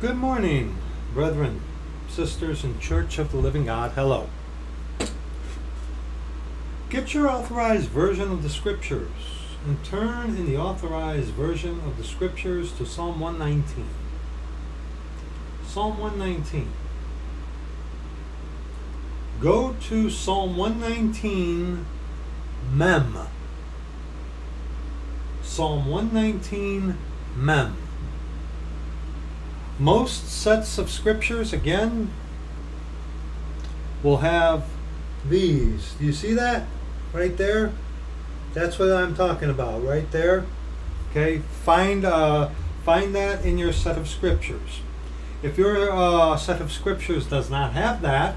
Good morning, brethren, sisters, and Church of the Living God. Hello. Get your authorized version of the scriptures and turn in the authorized version of the scriptures to Psalm 119. Psalm 119. Go to Psalm 119, Mem. Psalm 119, Mem. Most sets of scriptures, again, will have these. Do you see that right there? That's what I'm talking about, right there. Okay, find uh, find that in your set of scriptures. If your uh, set of scriptures does not have that,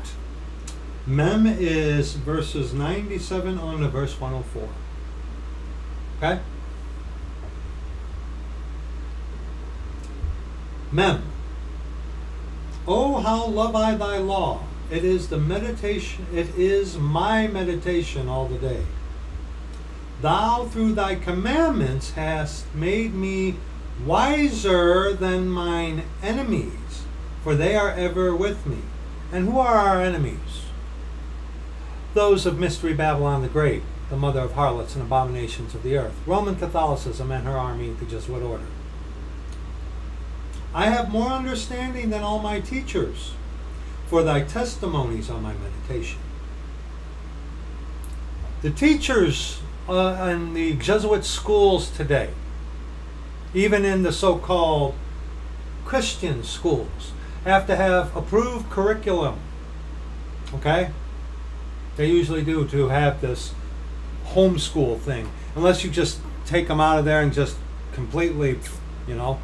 Mem is verses 97 on to verse 104. Okay? Mem. Oh, how love I thy law. It is the meditation, it is my meditation all the day. Thou through thy commandments hast made me wiser than mine enemies, for they are ever with me. And who are our enemies? Those of Mystery Babylon the Great, the mother of harlots and abominations of the earth, Roman Catholicism and her army, the Jesuit order. I have more understanding than all my teachers, for thy testimonies are my meditation. The teachers uh, in the Jesuit schools today, even in the so called Christian schools, have to have approved curriculum. Okay? They usually do to have this homeschool thing, unless you just take them out of there and just completely, you know.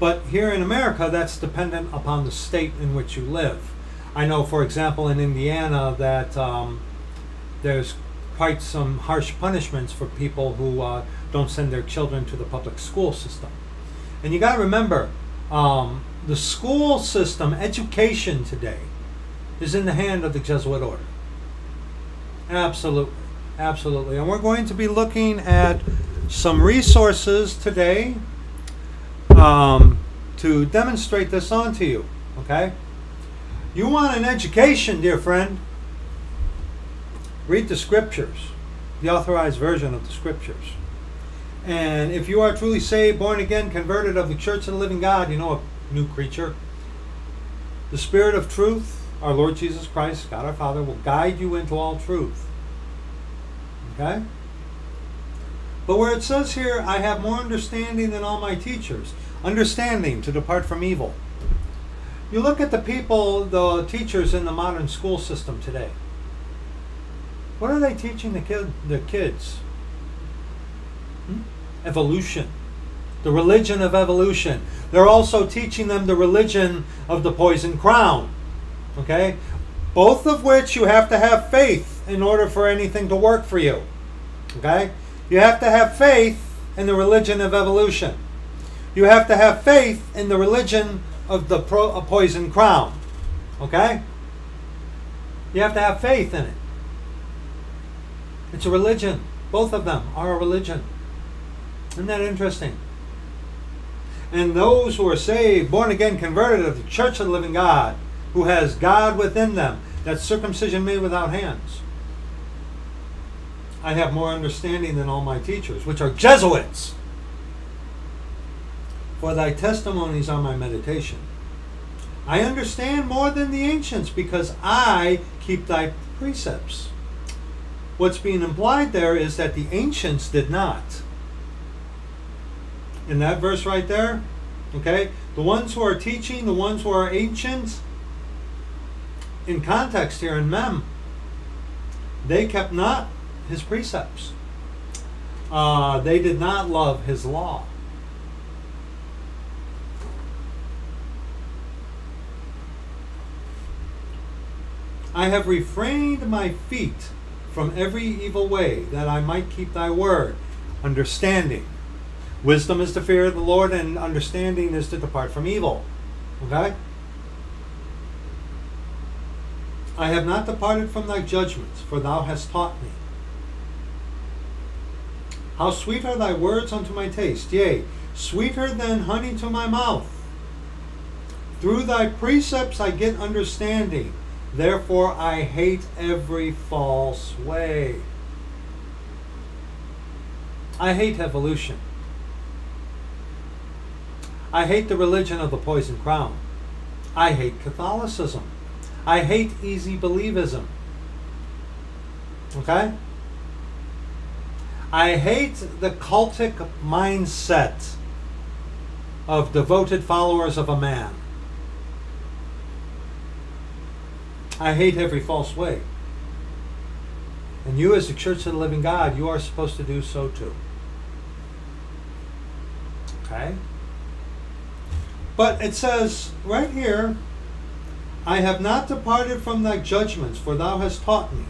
But here in America, that's dependent upon the state in which you live. I know, for example, in Indiana, that um, there's quite some harsh punishments for people who uh, don't send their children to the public school system. And you got to remember, um, the school system, education today, is in the hand of the Jesuit order. Absolutely. Absolutely. And we're going to be looking at some resources today um, to demonstrate this onto you. Okay? You want an education, dear friend? Read the scriptures, the authorized version of the scriptures. And if you are truly saved, born again, converted of the church of the living God, you know a new creature. The Spirit of truth, our Lord Jesus Christ, God our Father, will guide you into all truth. Okay? But where it says here, I have more understanding than all my teachers, understanding to depart from evil. You look at the people, the teachers in the modern school system today. What are they teaching the kid, the kids? Hmm? Evolution, the religion of evolution. They're also teaching them the religion of the poison crown. Okay, both of which you have to have faith in order for anything to work for you. Okay, you have to have faith in the religion of evolution. You have to have faith in the religion of the pro, poison crown. Okay? You have to have faith in it. It's a religion. Both of them are a religion. Isn't that interesting? And those who are saved, born again, converted of the church of the living God, who has God within them, that circumcision made without hands. I have more understanding than all my teachers, which are Jesuits. For thy testimonies are my meditation. I understand more than the ancients because I keep thy precepts. What's being implied there is that the ancients did not. In that verse right there, okay, the ones who are teaching, the ones who are ancient, in context here in Mem, they kept not his precepts. Uh, they did not love his law. I have refrained my feet from every evil way, that I might keep thy word. Understanding. Wisdom is to fear the Lord, and understanding is to depart from evil. Okay? I have not departed from thy judgments, for thou hast taught me. How sweet are thy words unto my taste, yea, sweeter than honey to my mouth. Through thy precepts I get understanding. Therefore I hate every false way. I hate evolution. I hate the religion of the poison crown. I hate Catholicism. I hate easy believism. Okay? I hate the cultic mindset of devoted followers of a man. I hate every false way. And you, as the Church of the Living God, you are supposed to do so too. Okay? But it says right here, I have not departed from thy judgments, for thou hast taught me.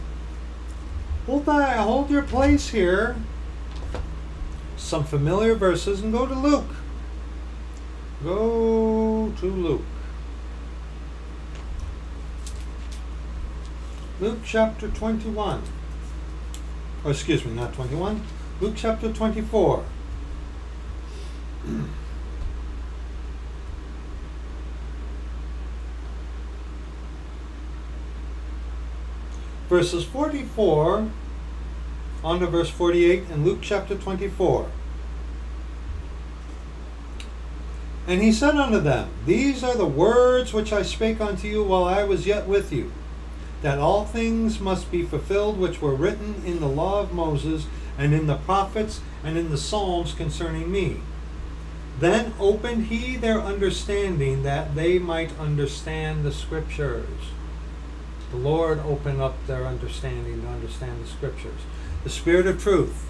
Hold thy hold your place here. Some familiar verses and go to Luke. Go to Luke. Luke chapter 21. Or excuse me, not 21. Luke chapter 24. Verses 44 on to verse 48 in Luke chapter 24. And he said unto them, These are the words which I spake unto you while I was yet with you, that all things must be fulfilled which were written in the law of Moses, and in the prophets, and in the Psalms concerning me. Then opened he their understanding that they might understand the scriptures. The Lord opened up their understanding to understand the scriptures. The Spirit of truth,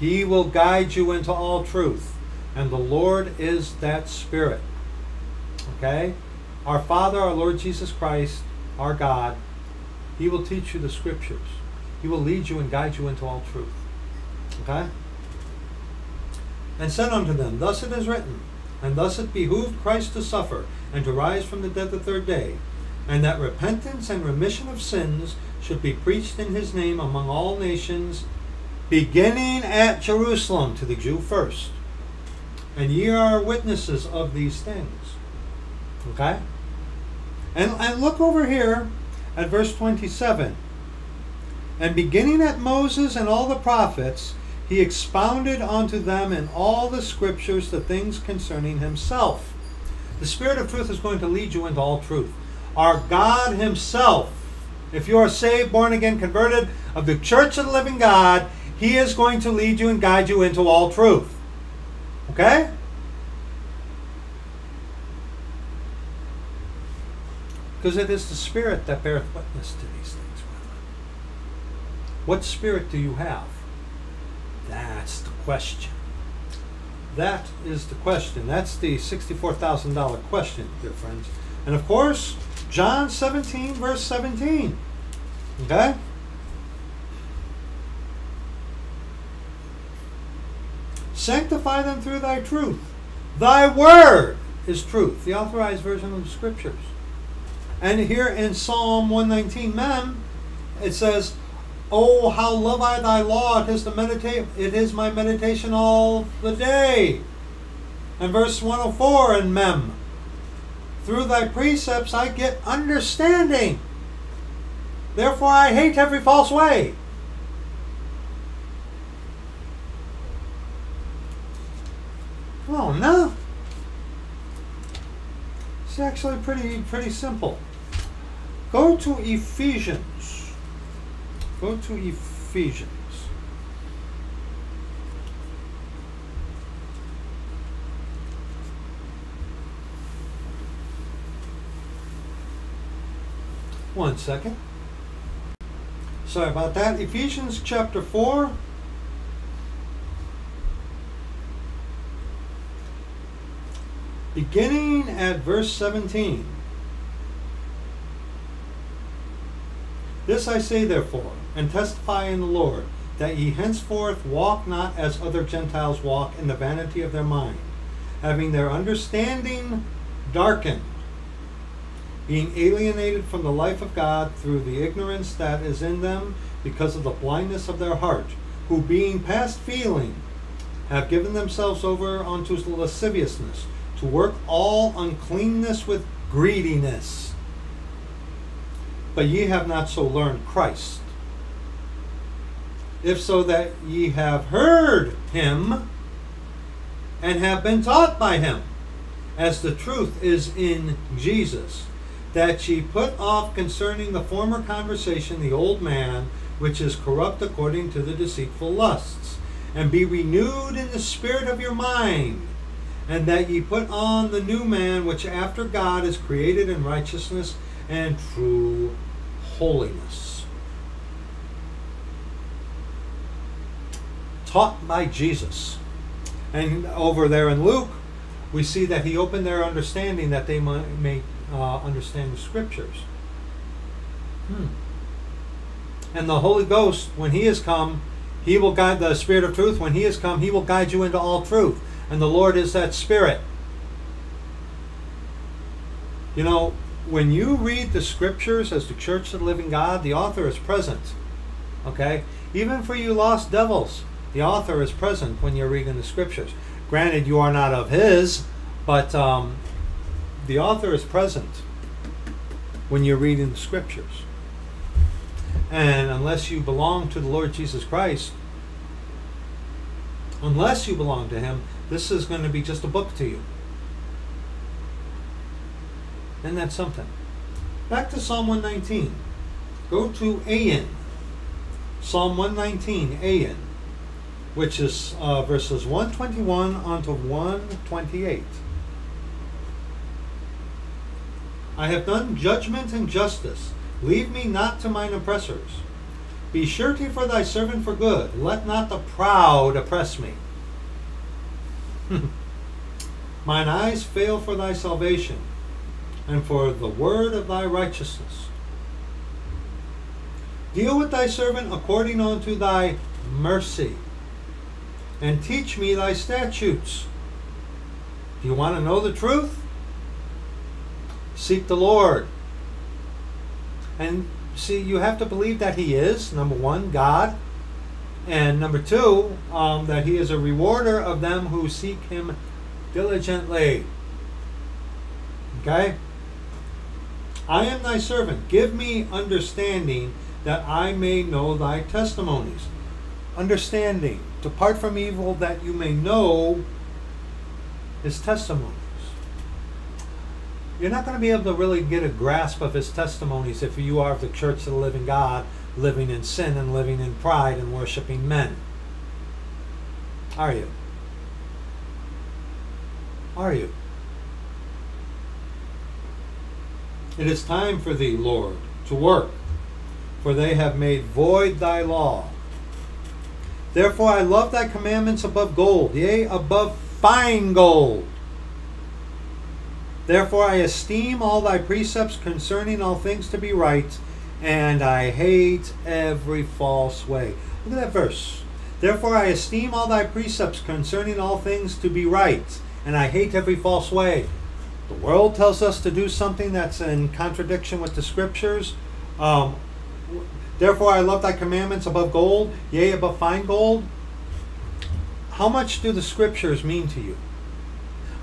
he will guide you into all truth. And the Lord is that Spirit. Okay? Our Father, our Lord Jesus Christ, our God, he will teach you the scriptures. He will lead you and guide you into all truth. Okay? and said unto them, Thus it is written, and thus it behooved Christ to suffer, and to rise from the dead the third day, and that repentance and remission of sins should be preached in his name among all nations, beginning at Jerusalem, to the Jew first. And ye are witnesses of these things. Okay? And, and look over here at verse 27. And beginning at Moses and all the prophets, he expounded unto them in all the scriptures the things concerning himself. The Spirit of truth is going to lead you into all truth. Our God Himself, if you are saved, born again, converted of the church of the living God, He is going to lead you and guide you into all truth. Okay? Because it is the Spirit that beareth witness to these things, brethren. What spirit do you have? That's the question. That is the question. That's the $64,000 question, dear friends. And of course, John 17, verse 17. Okay? Sanctify them through thy truth. Thy word is truth, the authorized version of the scriptures. And here in Psalm 119, mem, it says, Oh, how love I thy law! It is the meditate. It is my meditation all the day. And verse 104 in Mem. Through thy precepts I get understanding. Therefore I hate every false way. Oh no. It's actually pretty pretty simple. Go to Ephesians. Go to Ephesians. One second. Sorry about that. Ephesians chapter 4. Beginning at verse 17. This I say therefore, and testify in the Lord, that ye henceforth walk not as other Gentiles walk in the vanity of their mind, having their understanding darkened being alienated from the life of God through the ignorance that is in them because of the blindness of their heart, who being past feeling have given themselves over unto lasciviousness, to work all uncleanness with greediness. But ye have not so learned Christ. If so that ye have heard him and have been taught by him, as the truth is in Jesus, that ye put off concerning the former conversation the old man, which is corrupt according to the deceitful lusts, and be renewed in the spirit of your mind, and that ye put on the new man, which after God is created in righteousness and true holiness. Taught by Jesus. And over there in Luke, we see that he opened their understanding that they might, may uh, understand the scriptures. Hmm. And the Holy Ghost, when he has come, he will guide the Spirit of truth. When he has come, he will guide you into all truth. And the Lord is that Spirit. You know, when you read the scriptures as the church of the living God, the author is present. Okay? Even for you lost devils, the author is present when you're reading the scriptures. Granted, you are not of his, but um, the author is present when you're reading the scriptures. And unless you belong to the Lord Jesus Christ, unless you belong to him, this is going to be just a book to you. And that's something. Back to Psalm 119. Go to Ayin. Psalm 119, Ayin, which is uh, verses 121 onto 128. I have done judgment and justice. Leave me not to mine oppressors. Be surety for thy servant for good. Let not the proud oppress me. mine eyes fail for thy salvation and for the word of thy righteousness. Deal with thy servant according unto thy mercy, and teach me thy statutes. Do you want to know the truth? Seek the Lord. And see, you have to believe that He is, number one, God. And number two, um, that He is a rewarder of them who seek Him diligently. Okay? I am thy servant. Give me understanding that I may know thy testimonies. Understanding. Depart from evil that you may know his testimonies. You're not going to be able to really get a grasp of his testimonies if you are of the church of the living God, living in sin and living in pride and worshiping men. Are you? Are you? It is time for thee, Lord, to work, for they have made void thy law. Therefore I love thy commandments above gold, yea, above fine gold. Therefore I esteem all thy precepts concerning all things to be right, and I hate every false way. Look at that verse. Therefore I esteem all thy precepts concerning all things to be right, and I hate every false way. The world tells us to do something that's in contradiction with the scriptures. Um, Therefore, I love thy commandments above gold, yea, above fine gold. How much do the scriptures mean to you?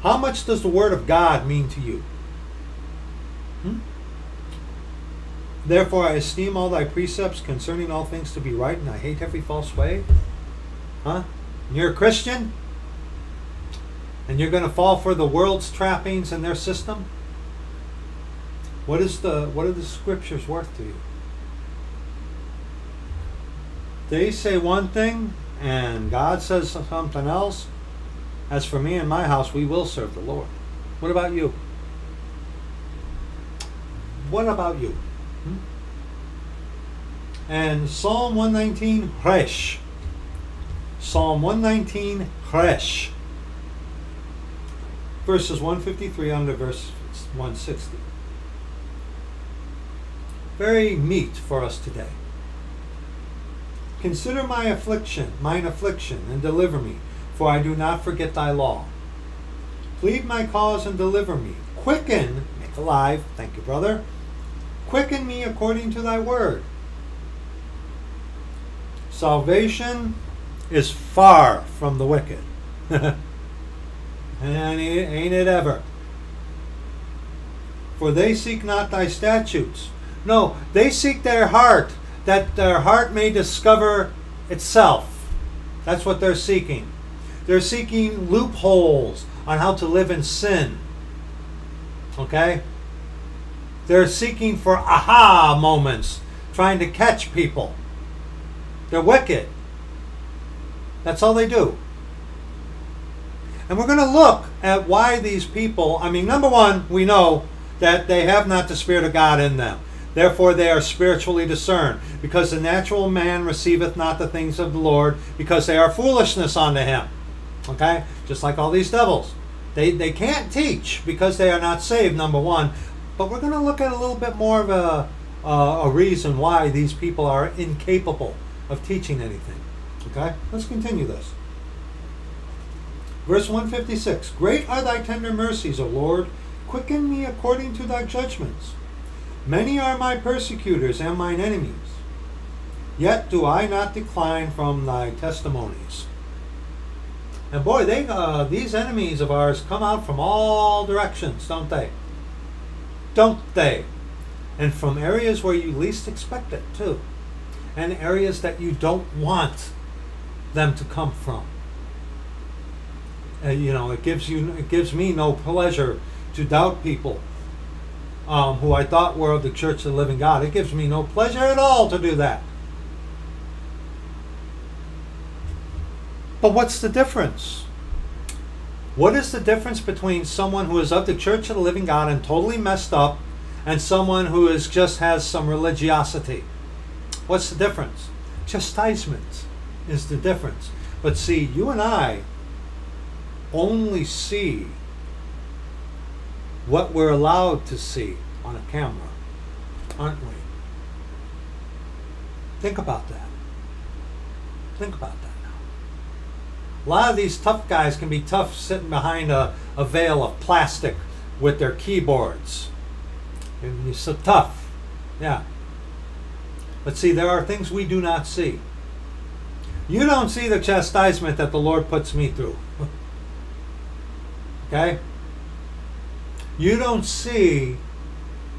How much does the word of God mean to you? Hmm? Therefore, I esteem all thy precepts concerning all things to be right, and I hate every false way. Huh? You're a Christian? and you're going to fall for the world's trappings and their system? What is the what are the scriptures worth to you? They say one thing and God says something else. As for me and my house, we will serve the Lord. What about you? What about you? And Psalm 119, Resh. Psalm 119, Resh verses 153 under verse 160. Very meet for us today. Consider my affliction, mine affliction, and deliver me, for I do not forget thy law. Plead my cause and deliver me. Quicken, make alive, thank you, brother. Quicken me according to thy word. Salvation is far from the wicked. And ain't it ever? For they seek not thy statutes. No, they seek their heart, that their heart may discover itself. That's what they're seeking. They're seeking loopholes on how to live in sin. Okay? They're seeking for aha moments, trying to catch people. They're wicked. That's all they do. And we're going to look at why these people, I mean, number one, we know that they have not the Spirit of God in them. Therefore, they are spiritually discerned, because the natural man receiveth not the things of the Lord, because they are foolishness unto him. Okay? Just like all these devils. They, they can't teach because they are not saved, number one. But we're going to look at a little bit more of a, uh, a reason why these people are incapable of teaching anything. Okay? Let's continue this. Verse 156 Great are thy tender mercies, O Lord. Quicken me according to thy judgments. Many are my persecutors and mine enemies. Yet do I not decline from thy testimonies. And boy, they uh, these enemies of ours come out from all directions, don't they? Don't they? And from areas where you least expect it, too. And areas that you don't want them to come from. Uh, you know, it gives you it gives me no pleasure to doubt people um, who I thought were of the Church of the Living God. It gives me no pleasure at all to do that. But what's the difference? What is the difference between someone who is of the Church of the Living God and totally messed up and someone who is just has some religiosity? What's the difference? Chastisement is the difference. But see, you and I only see what we're allowed to see on a camera, aren't we? Think about that. Think about that now. A lot of these tough guys can be tough sitting behind a, a veil of plastic with their keyboards. And you're so tough. Yeah. But see, there are things we do not see. You don't see the chastisement that the Lord puts me through. okay? You don't see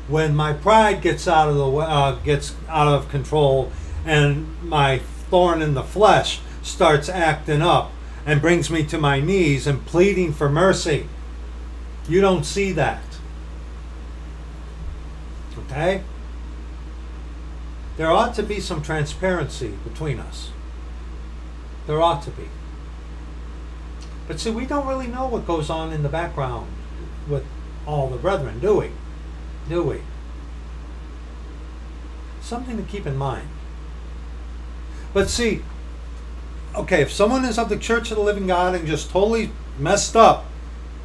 when my pride gets out of the uh, gets out of control and my thorn in the flesh starts acting up and brings me to my knees and pleading for mercy. You don't see that. Okay? There ought to be some transparency between us. There ought to be. But see, we don't really know what goes on in the background with all the brethren, do we? Do we? Something to keep in mind. But see, okay, if someone is of the Church of the Living God and just totally messed up,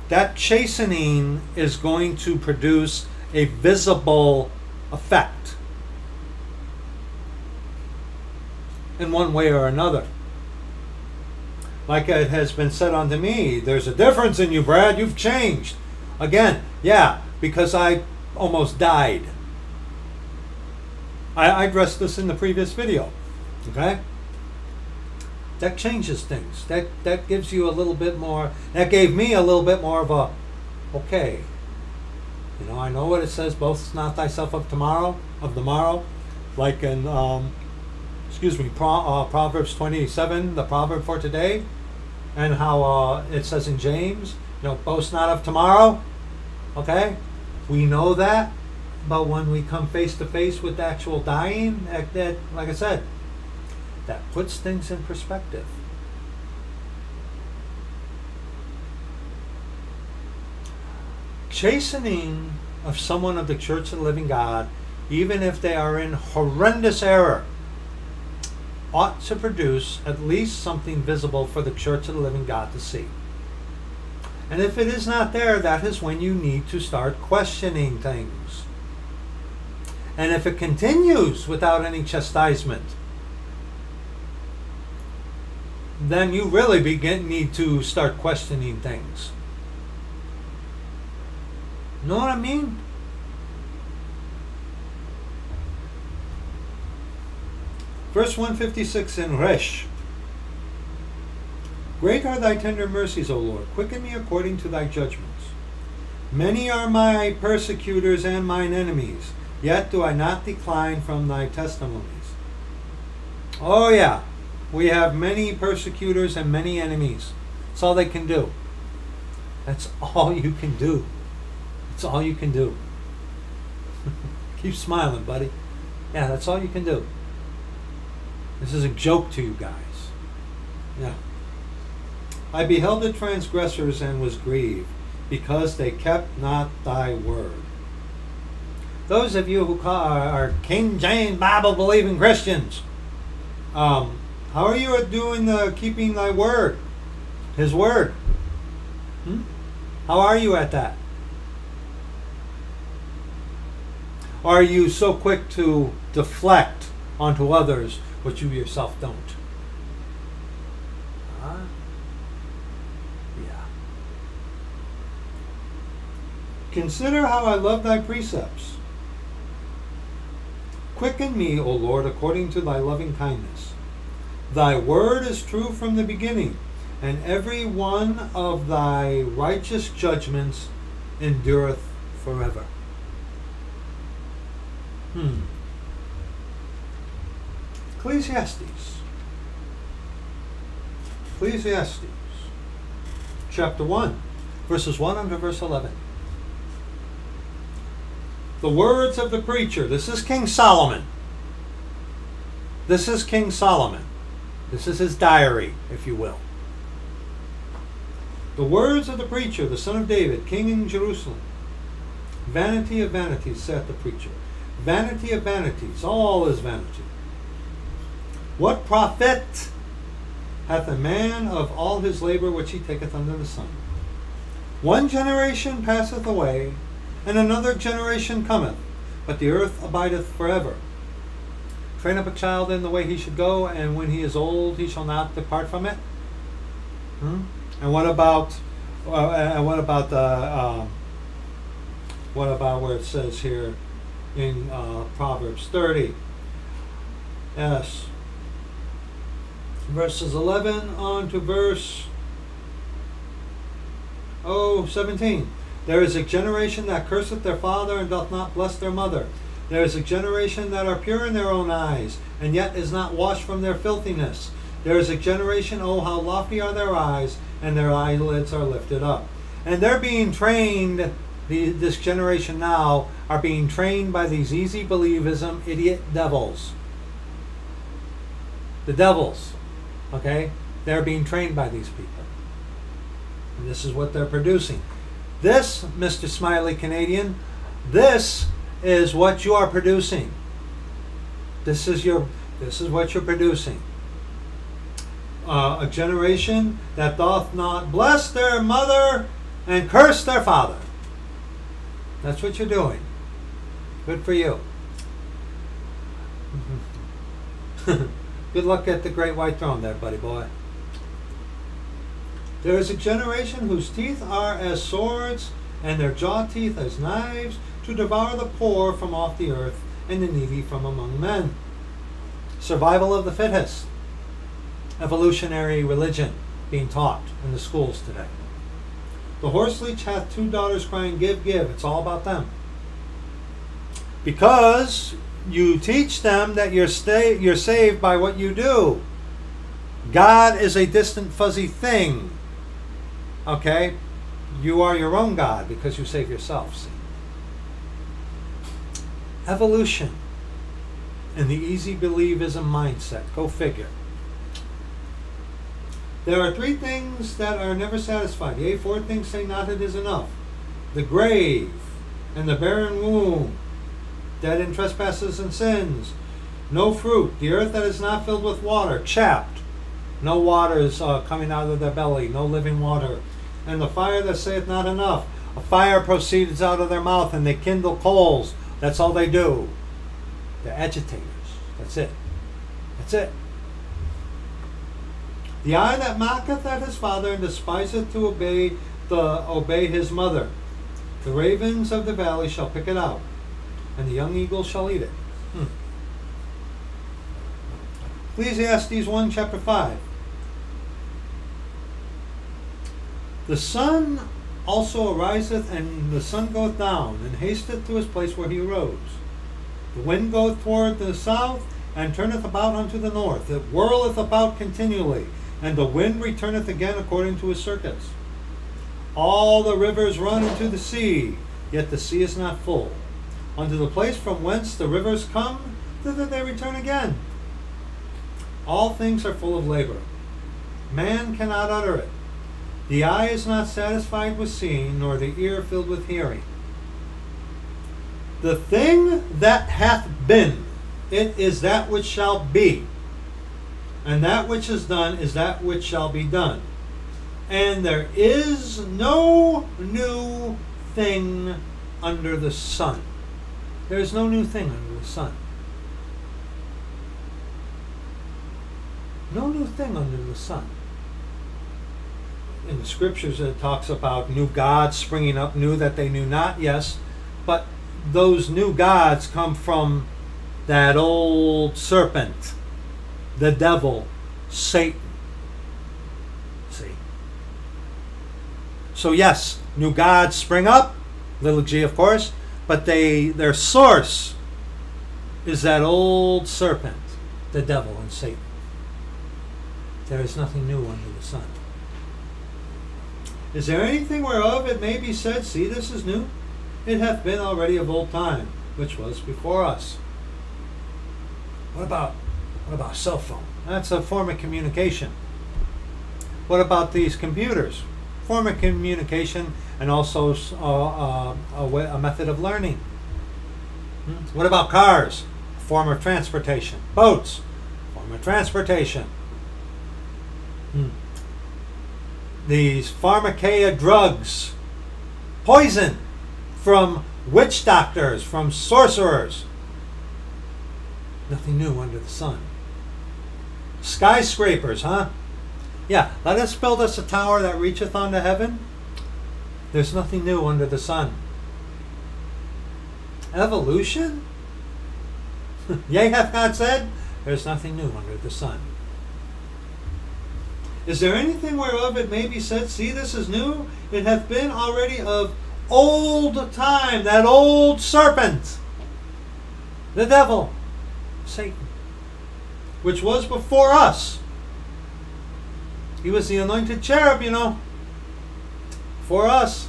that chastening is going to produce a visible effect in one way or another. Like it has been said unto me, there's a difference in you, Brad. You've changed. Again, yeah, because I almost died. I, addressed this in the previous video. Okay? That changes things. That that gives you a little bit more that gave me a little bit more of a okay. You know, I know what it says, boast not thyself of tomorrow, of the morrow, like in um, excuse me, Pro, uh, Proverbs 27, the proverb for today, and how uh, it says in James, you know, boast not of tomorrow. Okay? We know that. But when we come face to face with actual dying, that, that, like I said, that puts things in perspective. Chastening of someone of the Church of the Living God, even if they are in horrendous error, ought to produce at least something visible for the Church of the Living God to see. And if it is not there, that is when you need to start questioning things. And if it continues without any chastisement, then you really begin need to start questioning things. Know what I mean? Verse 156 in Resh. Great are thy tender mercies, O Lord. Quicken me according to thy judgments. Many are my persecutors and mine enemies, yet do I not decline from thy testimonies. Oh, yeah, we have many persecutors and many enemies. That's all they can do. That's all you can do. That's all you can do. Keep smiling, buddy. Yeah, that's all you can do. This is a joke to you guys. Yeah. I beheld the transgressors and was grieved, because they kept not thy word. Those of you who are King James Bible believing Christians, um, how are you doing the keeping thy word? His word. Hmm? How are you at that? Are you so quick to deflect onto others what you yourself don't? Huh? Yeah. Consider how I love thy precepts. Quicken me, O Lord, according to thy loving kindness. Thy word is true from the beginning, and every one of thy righteous judgments endureth forever. Hmm. Ecclesiastes. Ecclesiastes. Chapter 1, verses 1 unto verse 11. The words of the preacher. This is King Solomon. This is King Solomon. This is his diary, if you will. The words of the preacher, the son of David, king in Jerusalem. Vanity of vanities, saith the preacher. Vanity of vanities, all is vanity. What profit hath a man of all his labor which he taketh under the sun? One generation passeth away, and another generation cometh, but the earth abideth forever. Train up a child in the way he should go, and when he is old, he shall not depart from it. Hmm? And what about, uh, and what about the, uh, um, what about where it says here in uh, Proverbs 30? Yes. Verses 11 on to verse oh, 17. There is a generation that curseth their father and doth not bless their mother. There is a generation that are pure in their own eyes, and yet is not washed from their filthiness. There is a generation, oh, how lofty are their eyes, and their eyelids are lifted up. And they're being trained, the, this generation now, are being trained by these easy believism idiot devils. The devils, okay? They're being trained by these people. And this is what they're producing. This, Mr. Smiley Canadian, this is what you are producing. This is your this is what you're producing. Uh, a generation that doth not bless their mother and curse their father. That's what you're doing. Good for you. Good luck at the great white throne there, buddy boy. There is a generation whose teeth are as swords and their jaw teeth as knives to devour the poor from off the earth and the needy from among men. Survival of the fittest. Evolutionary religion being taught in the schools today. The horse leech hath two daughters crying, Give, give. It's all about them. Because you teach them that you're, stay, you're saved by what you do. God is a distant, fuzzy thing. Okay? You are your own God because you save yourself. See? Evolution and the easy believism mindset. Go figure. There are three things that are never satisfied. Yea, four things say not it is enough. The grave and the barren womb, dead in trespasses and sins, no fruit, the earth that is not filled with water, chapped, no water is uh, coming out of their belly, no living water, and the fire that saith not enough. A fire proceeds out of their mouth, and they kindle coals. That's all they do. They're agitators. That's it. That's it. The eye that mocketh at his father and despiseth to obey the obey his mother. The ravens of the valley shall pick it out, and the young eagle shall eat it. Hmm. Ecclesiastes 1, chapter 5. The sun also ariseth, and the sun goeth down, and hasteth to his place where he arose. The wind goeth toward the south, and turneth about unto the north. It whirleth about continually, and the wind returneth again according to his circuits. All the rivers run into the sea, yet the sea is not full. Unto the place from whence the rivers come, thither they return again. All things are full of labor. Man cannot utter it. The eye is not satisfied with seeing, nor the ear filled with hearing. The thing that hath been, it is that which shall be. And that which is done is that which shall be done. And there is no new thing under the sun. There is no new thing under the sun. No new thing under the sun. In the scriptures, it talks about new gods springing up, new that they knew not, yes, but those new gods come from that old serpent, the devil, Satan. See? So, yes, new gods spring up, little g, of course, but they their source is that old serpent, the devil and Satan. There is nothing new under the sun. Is there anything whereof it may be said, See, this is new? It hath been already of old time, which was before us. What about what about cell phone? That's a form of communication. What about these computers? Form of communication and also uh, uh, a, way, a, method of learning. Hmm? What about cars? A form of transportation. Boats, form of transportation. Hmm. These pharmakeia drugs, poison from witch doctors, from sorcerers. Nothing new under the sun. Skyscrapers, huh? Yeah, let us build us a tower that reacheth unto heaven. There's nothing new under the sun. Evolution? Yea, hath God said, There's nothing new under the sun. Is there anything whereof it may be said, See, this is new? It hath been already of old time, that old serpent, the devil, Satan, which was before us. He was the anointed cherub, you know, for us.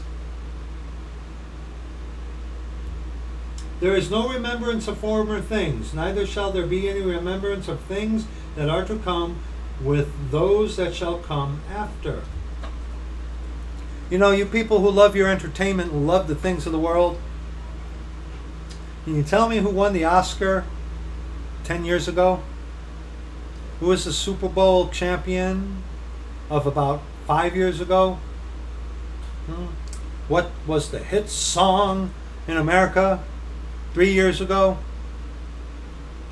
There is no remembrance of former things, neither shall there be any remembrance of things that are to come with those that shall come after. You know, you people who love your entertainment and love the things of the world, can you tell me who won the Oscar 10 years ago? Who was the Super Bowl champion of about five years ago? Hmm? What was the hit song in America three years ago?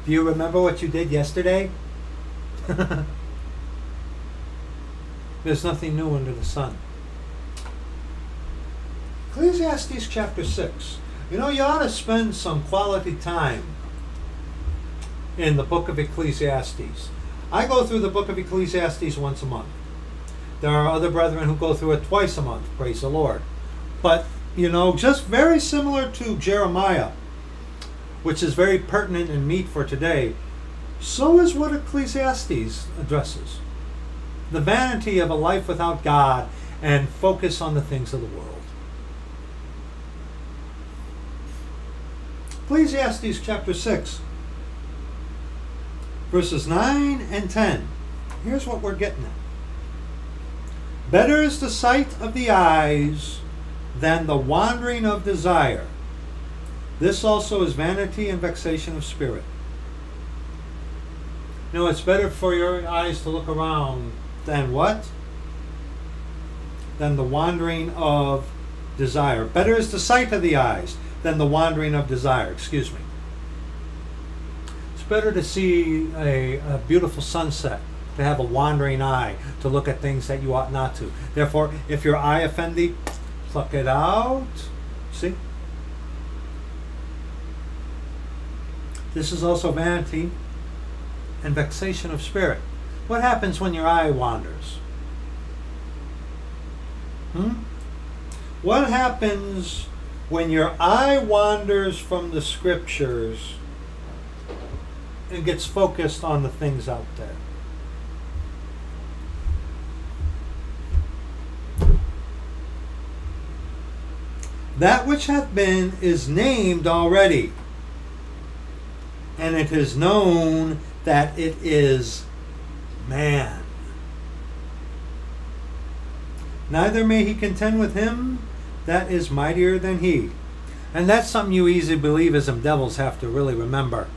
Do you remember what you did yesterday? There's nothing new under the sun. Ecclesiastes chapter 6. You know, you ought to spend some quality time in the book of Ecclesiastes. I go through the book of Ecclesiastes once a month. There are other brethren who go through it twice a month, praise the Lord. But, you know, just very similar to Jeremiah, which is very pertinent and meet for today, so is what Ecclesiastes addresses the vanity of a life without God and focus on the things of the world. Ecclesiastes chapter 6, verses 9 and 10. Here's what we're getting at. Better is the sight of the eyes than the wandering of desire. This also is vanity and vexation of spirit. Know, it's better for your eyes to look around than what? Than the wandering of desire. Better is the sight of the eyes than the wandering of desire. Excuse me. It's better to see a, a beautiful sunset to have a wandering eye to look at things that you ought not to. Therefore, if your eye offend thee, pluck it out. See? This is also vanity and vexation of spirit. What happens when your eye wanders? Hmm? What happens when your eye wanders from the scriptures and gets focused on the things out there? That which hath been is named already, and it is known that it is man. Neither may he contend with him that is mightier than he. And that's something you easy believism devils have to really remember.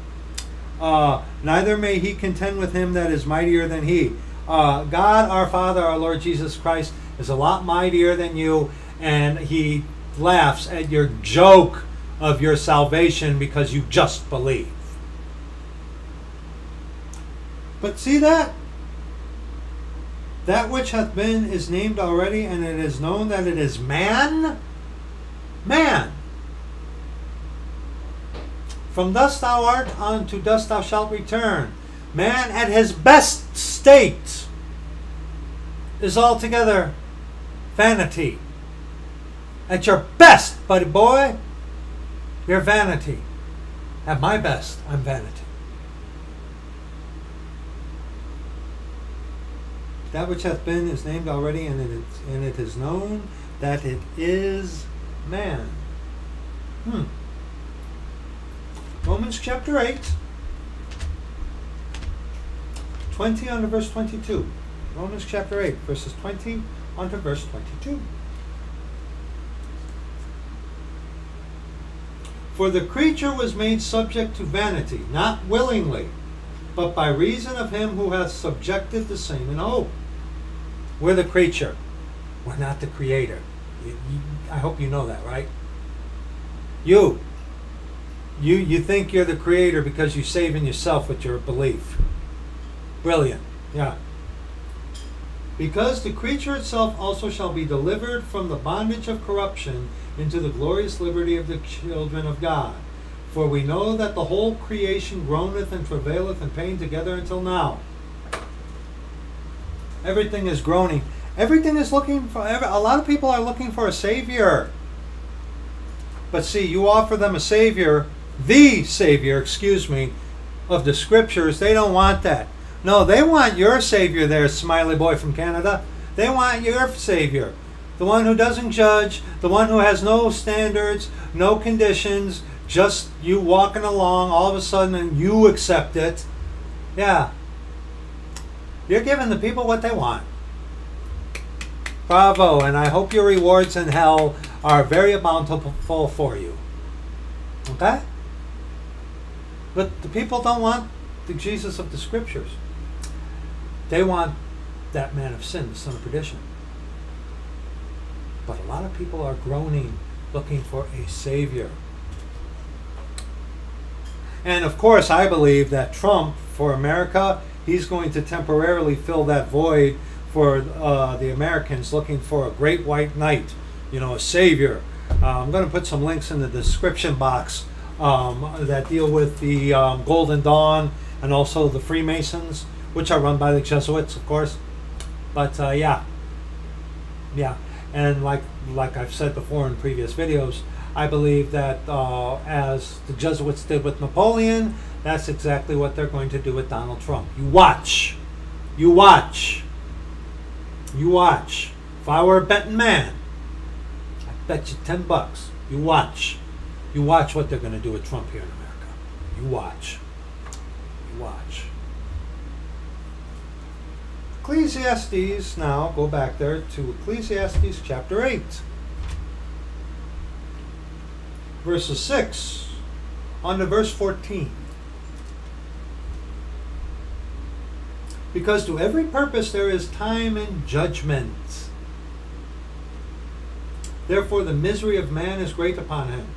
Uh, neither may he contend with him that is mightier than he. Uh, God, our Father, our Lord Jesus Christ, is a lot mightier than you, and he laughs at your joke of your salvation because you just believe. But see that? That which hath been is named already, and it is known that it is man. Man. From dust thou art, unto dust thou shalt return. Man at his best state is altogether vanity. At your best, buddy boy, you're vanity. At my best, I'm vanity. That which hath been is named already, and it is, and it is known that it is man. Hmm. Romans chapter 8, 20 on to verse 22. Romans chapter 8, verses 20 on to verse 22. For the creature was made subject to vanity, not willingly, but by reason of him who hath subjected the same in hope. We're the creature. We're not the creator. I hope you know that, right? You. You you think you're the creator because you're saving yourself with your belief. Brilliant. Yeah. Because the creature itself also shall be delivered from the bondage of corruption into the glorious liberty of the children of God. For we know that the whole creation groaneth and travaileth in pain together until now. Everything is groaning. Everything is looking for. A lot of people are looking for a savior. But see, you offer them a savior, the savior, excuse me, of the scriptures. They don't want that. No, they want your savior there, smiley boy from Canada. They want your savior. The one who doesn't judge, the one who has no standards, no conditions, just you walking along all of a sudden and you accept it. Yeah, you're giving the people what they want. Bravo, and I hope your rewards in hell are very bountiful for you. Okay? But the people don't want the Jesus of the scriptures. They want that man of sin, the son of perdition. But a lot of people are groaning, looking for a savior. And of course, I believe that Trump for America he's going to temporarily fill that void for uh, the Americans looking for a great white knight, you know, a savior. Uh, I'm going to put some links in the description box um, that deal with the um, Golden Dawn and also the Freemasons, which are run by the Jesuits, of course. But uh, yeah, yeah, and like like I've said before in previous videos, I believe that uh, as the Jesuits did with Napoleon, that's exactly what they're going to do with Donald Trump. You watch. You watch. You watch. If I were a betting man, I bet you 10 bucks. You watch. You watch what they're going to do with Trump here in America. You watch. You watch. Ecclesiastes, now go back there to Ecclesiastes chapter 8, verses 6 on to verse 14. Because to every purpose there is time and judgment. Therefore, the misery of man is great upon him.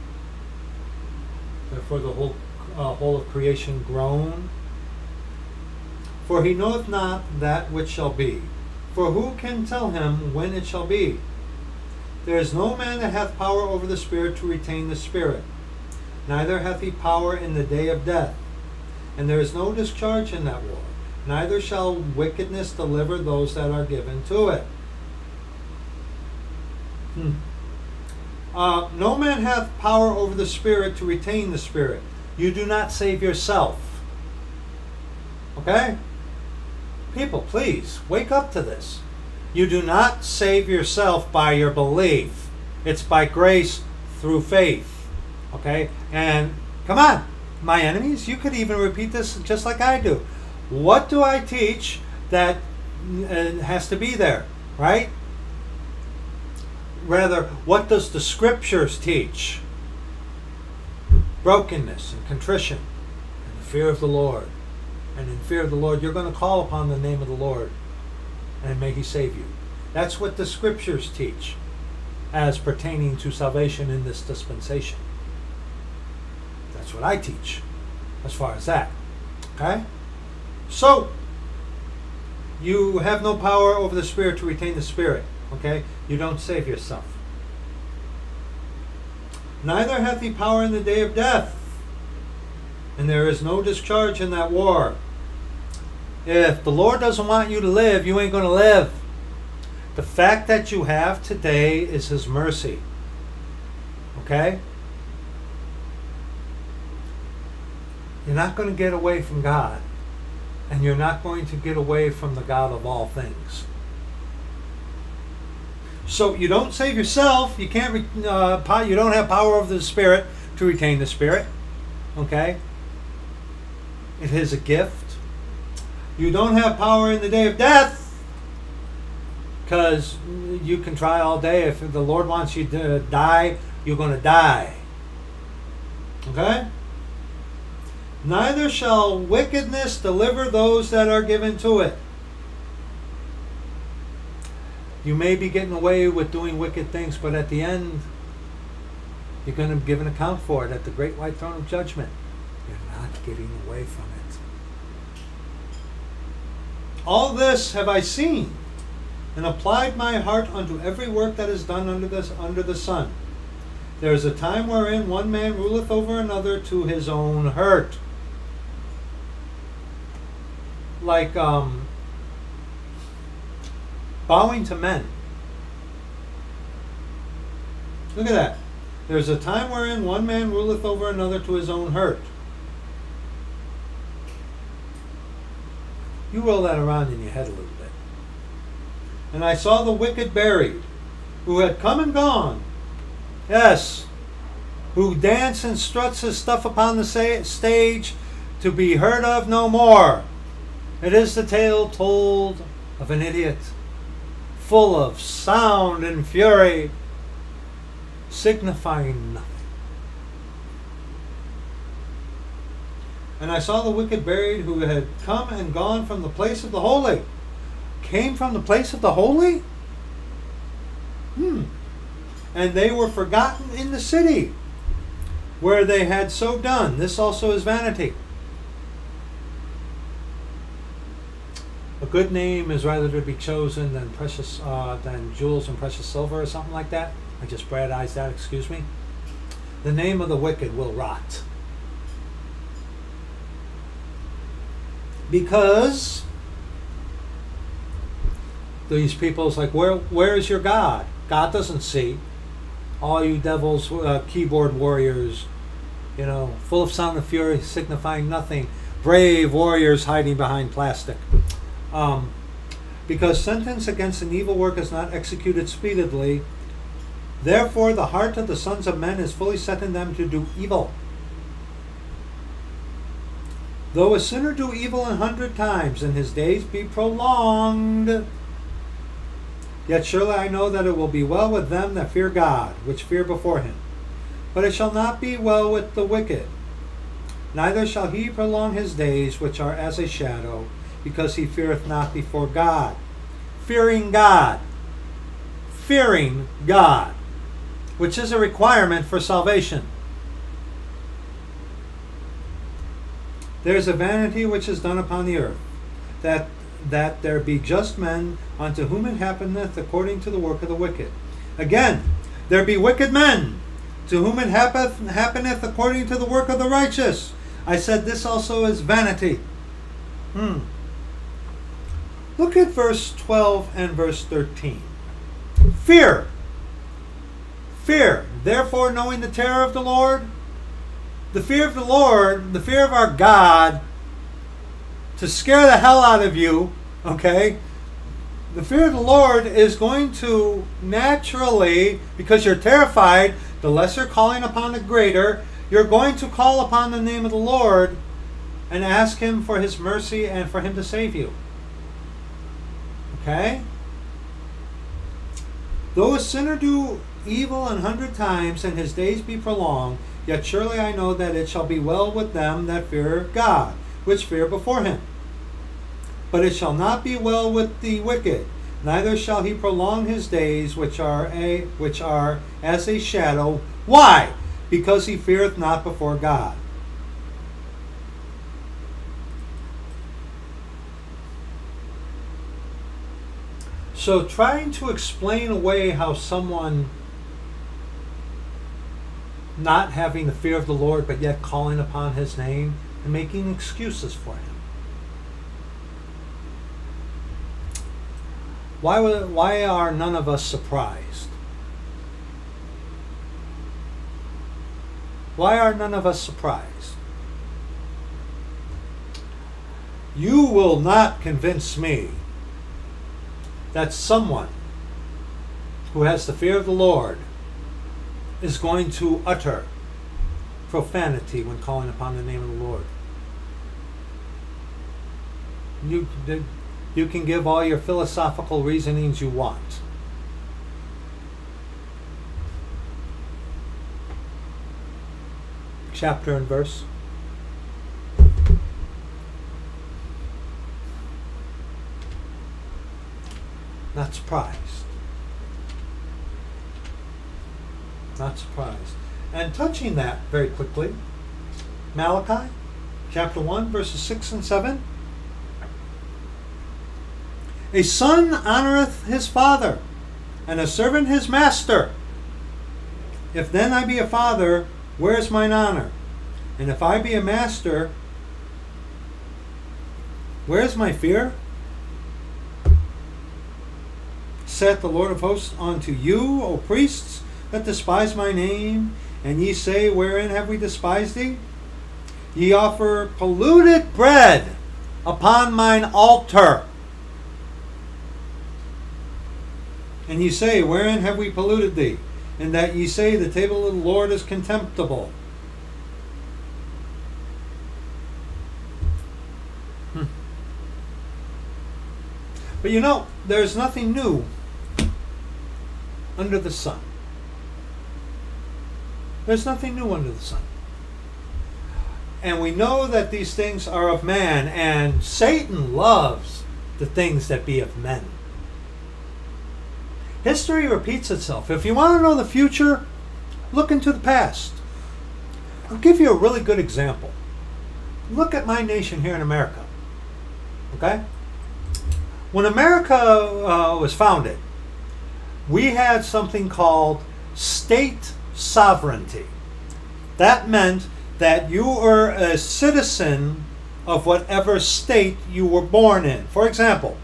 Therefore, the whole, uh, whole of creation groan. For he knoweth not that which shall be. For who can tell him when it shall be? There is no man that hath power over the Spirit to retain the Spirit, neither hath he power in the day of death. And there is no discharge in that war neither shall wickedness deliver those that are given to it. Hmm. Uh, no man hath power over the Spirit to retain the Spirit. You do not save yourself. Okay? People, please, wake up to this. You do not save yourself by your belief. It's by grace through faith. Okay? And come on, my enemies, you could even repeat this just like I do. What do I teach that uh, has to be there? Right? Rather, what does the scriptures teach? Brokenness and contrition and the fear of the Lord. And in fear of the Lord, you're going to call upon the name of the Lord and may He save you. That's what the scriptures teach as pertaining to salvation in this dispensation. That's what I teach as far as that. Okay? So, you have no power over the Spirit to retain the Spirit. Okay? You don't save yourself. Neither hath he power in the day of death. And there is no discharge in that war. If the Lord doesn't want you to live, you ain't going to live. The fact that you have today is His mercy. Okay? You're not going to get away from God. And you're not going to get away from the God of all things. So you don't save yourself. You can't. Uh, you don't have power over the spirit to retain the spirit. Okay. It is a gift. You don't have power in the day of death because you can try all day. If the Lord wants you to die, you're going to die. Okay? Neither shall wickedness deliver those that are given to it. You may be getting away with doing wicked things, but at the end, you're going to give an account for it at the great white throne of judgment. You're not getting away from it. All this have I seen, and applied my heart unto every work that is done under the, under the sun. There is a time wherein one man ruleth over another to his own hurt. Like um, bowing to men. Look at that. There's a time wherein one man ruleth over another to his own hurt. You roll that around in your head a little bit. And I saw the wicked buried, who had come and gone. Yes, who dance and struts his stuff upon the stage to be heard of no more. It is the tale told of an idiot, full of sound and fury, signifying nothing. And I saw the wicked buried who had come and gone from the place of the holy. Came from the place of the holy? Hmm. And they were forgotten in the city where they had so done. This also is vanity. A good name is rather to be chosen than precious uh, than jewels and precious silver or something like that. I just eyes that, excuse me. The name of the wicked will rot. Because these people's like, where where is your God? God doesn't see. All you devils, uh, keyboard warriors, you know, full of sound and fury, signifying nothing. Brave warriors hiding behind plastic. Um, because sentence against an evil work is not executed speedily, therefore the heart of the sons of men is fully set in them to do evil. Though a sinner do evil an hundred times, and his days be prolonged, yet surely I know that it will be well with them that fear God, which fear before him. But it shall not be well with the wicked. Neither shall he prolong his days, which are as a shadow, because he feareth not before God. Fearing God. Fearing God, which is a requirement for salvation. There is a vanity which is done upon the earth, that that there be just men unto whom it happeneth according to the work of the wicked. Again, there be wicked men to whom it happeth, happeneth according to the work of the righteous. I said this also is vanity. Hmm. Look at verse 12 and verse 13. Fear. fear. Therefore, knowing the terror of the Lord, the fear of the Lord, the fear of our God, to scare the hell out of you, okay? The fear of the Lord is going to naturally, because you're terrified, the lesser calling upon the greater, you're going to call upon the name of the Lord and ask Him for His mercy and for Him to save you. Okay? Though a sinner do evil an hundred times and his days be prolonged, yet surely I know that it shall be well with them that fear God, which fear before him. But it shall not be well with the wicked, neither shall he prolong his days which are a which are as a shadow. Why? Because he feareth not before God. So trying to explain away how someone not having the fear of the Lord but yet calling upon his name and making excuses for him. Why, why are none of us surprised? Why are none of us surprised? You will not convince me that someone who has the fear of the Lord is going to utter profanity when calling upon the name of the Lord. You, you can give all your philosophical reasonings you want. Chapter and verse. Not surprised. Not surprised. And touching that very quickly, Malachi chapter 1, verses 6 and 7. A son honoreth his father, and a servant his master. If then I be a father, where is mine honor? And if I be a master, where is my fear? Saith the Lord of hosts unto you, O priests, that despise my name, and ye say, Wherein have we despised thee? Ye offer polluted bread upon mine altar. And ye say, Wherein have we polluted thee? And that ye say, The table of the Lord is contemptible. Hmm. But you know, there's nothing new under the sun. There's nothing new under the sun. And we know that these things are of man, and Satan loves the things that be of men. History repeats itself. If you want to know the future, look into the past. I'll give you a really good example. Look at my nation here in America. Okay? When America uh, was founded, we had something called state sovereignty. That meant that you were a citizen of whatever state you were born in. For example,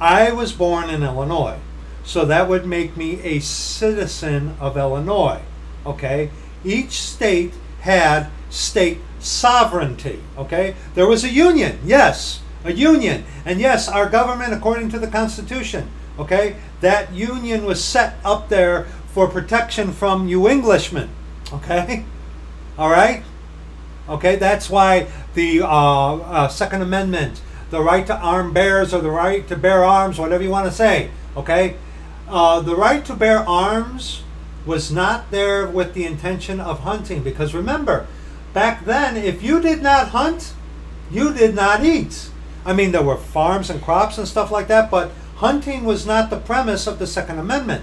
I was born in Illinois, so that would make me a citizen of Illinois. Okay? Each state had state sovereignty. Okay? There was a union, yes, a union. And yes, our government, according to the Constitution, okay, that union was set up there for protection from you Englishmen. Okay? All right? Okay, that's why the uh, uh, Second Amendment, the right to arm bears or the right to bear arms, whatever you want to say, okay? Uh, the right to bear arms was not there with the intention of hunting because remember, back then, if you did not hunt, you did not eat. I mean, there were farms and crops and stuff like that, but hunting was not the premise of the Second Amendment.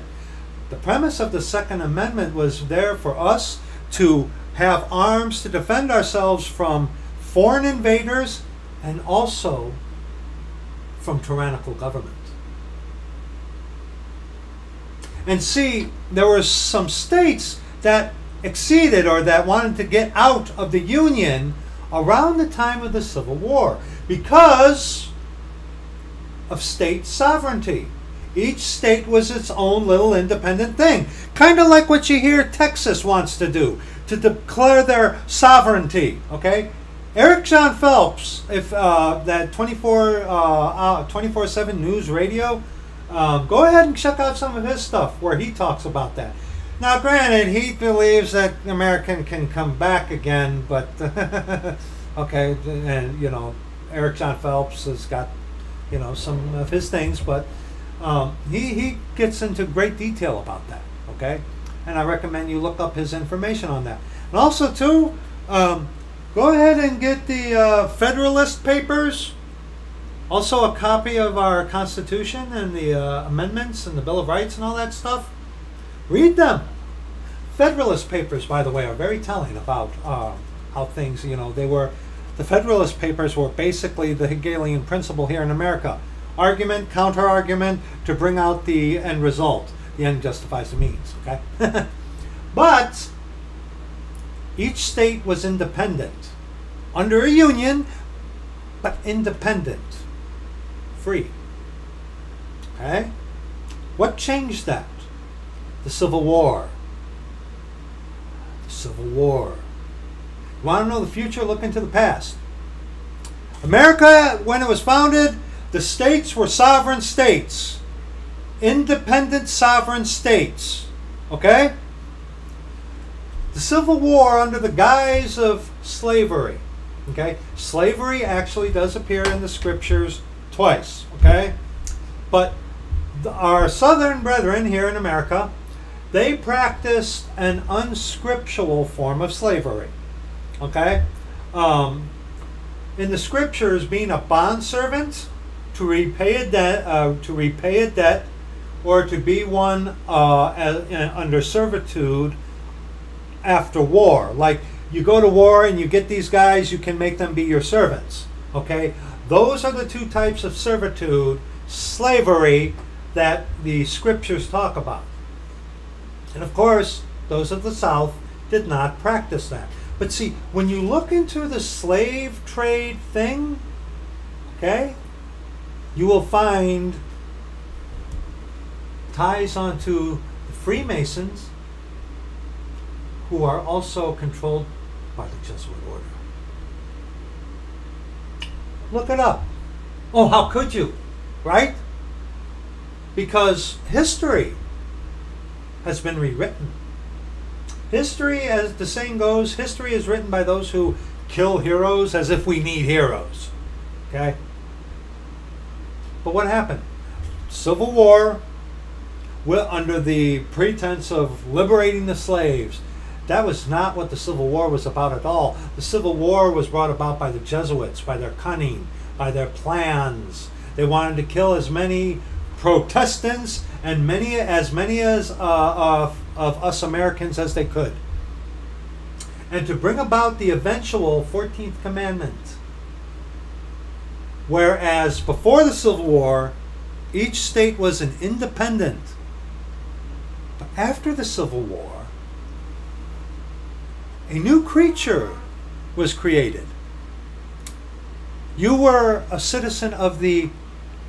The premise of the Second Amendment was there for us to have arms to defend ourselves from foreign invaders and also from tyrannical government. And see, there were some states that exceeded or that wanted to get out of the Union around the time of the Civil War because of state sovereignty. Each state was its own little independent thing. Kind of like what you hear Texas wants to do to declare their sovereignty. Okay? Eric John Phelps, if uh, that 24 uh, 24 7 news radio, um, go ahead and check out some of his stuff where he talks about that. Now, granted, he believes that American can come back again, but okay, and you know, Eric John Phelps has got you know some of his things, but um, he he gets into great detail about that. Okay, and I recommend you look up his information on that. And also too, um, go ahead and get the uh, Federalist Papers. Also, a copy of our Constitution and the uh, amendments and the Bill of Rights and all that stuff. Read them. Federalist Papers, by the way, are very telling about uh, how things, you know, they were. The Federalist Papers were basically the Hegelian principle here in America argument, counter argument to bring out the end result. The end justifies the means, okay? but each state was independent, under a union, but independent, free. Okay? What changed that? The Civil War. The Civil War. You want to know the future? Look into the past. America, when it was founded, the states were sovereign states, independent sovereign states. Okay? The Civil War under the guise of slavery. Okay? Slavery actually does appear in the scriptures twice. Okay? But our southern brethren here in America, they practiced an unscriptural form of slavery. Okay? Um, in the scriptures, being a bondservant to repay a debt, uh, to repay a debt, or to be one uh, under servitude after war. Like you go to war and you get these guys, you can make them be your servants. Okay, those are the two types of servitude, slavery that the scriptures talk about. And of course, those of the South did not practice that. But see, when you look into the slave trade thing, okay, you will find ties onto the Freemasons, who are also controlled by the Jesuit order. Look it up. Oh, how could you? Right? Because history has been rewritten. History, as the saying goes, history is written by those who kill heroes as if we need heroes. Okay? But what happened? Civil War, under the pretense of liberating the slaves. That was not what the Civil War was about at all. The Civil War was brought about by the Jesuits, by their cunning, by their plans. They wanted to kill as many Protestants and many as many as uh, of, of us Americans as they could, and to bring about the eventual 14th Commandment. Whereas before the Civil War, each state was an independent. But after the Civil War, a new creature was created. You were a citizen of the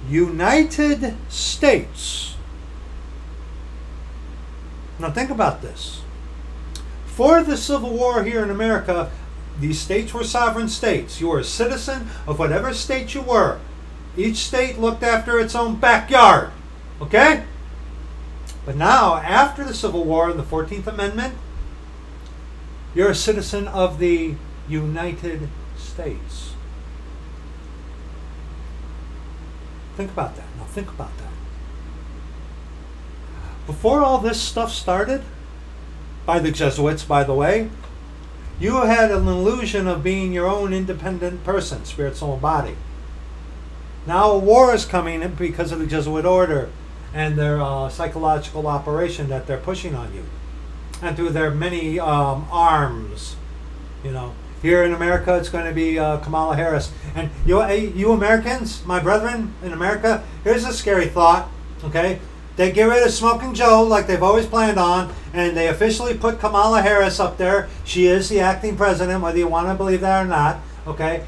United States. Now think about this. For the Civil War here in America, these states were sovereign states. You were a citizen of whatever state you were. Each state looked after its own backyard. Okay? But now, after the Civil War and the 14th Amendment, you're a citizen of the United States. Think about that. Now, think about that. Before all this stuff started, by the Jesuits, by the way, you had an illusion of being your own independent person, spirit, soul, body. Now a war is coming because of the Jesuit order and their uh, psychological operation that they're pushing on you, and through their many um, arms. You know, here in America, it's going to be uh, Kamala Harris. And you, you Americans, my brethren in America, here's a scary thought. Okay, they get rid of Smoking Joe like they've always planned on, and they officially put Kamala Harris up there. She is the acting president, whether you want to believe that or not. Okay,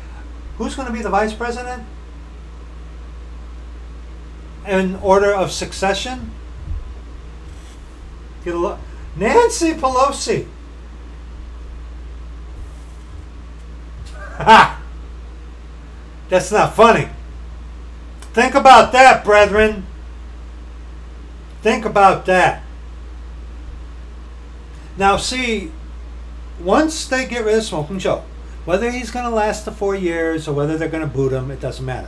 who's going to be the vice president? in order of succession? Nancy Pelosi. Ha! That's not funny. Think about that, brethren. Think about that. Now, see, once they get rid of Smoking Joe, whether he's going to last the four years or whether they're going to boot him, it doesn't matter.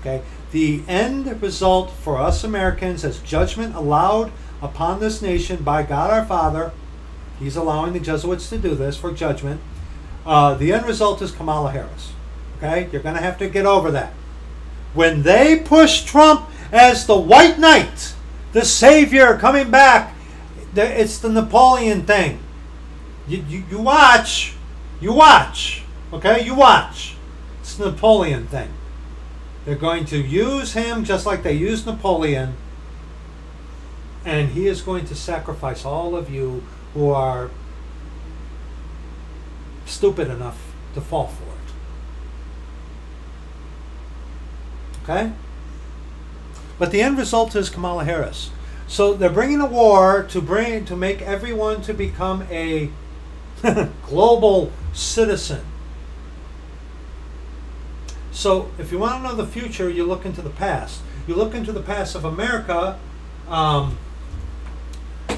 Okay? The end result for us Americans is judgment allowed upon this nation by God our Father. He's allowing the Jesuits to do this for judgment. Uh, the end result is Kamala Harris. Okay? You're going to have to get over that. When they push Trump as the white knight, the savior coming back, it's the Napoleon thing. You, you, you watch. You watch. Okay? You watch. It's the Napoleon thing. They're going to use him just like they used Napoleon. And he is going to sacrifice all of you who are stupid enough to fall for it. Okay? But the end result is Kamala Harris. So they're bringing a war to bring to make everyone to become a global citizen. So if you want to know the future, you look into the past. You look into the past of America. Um,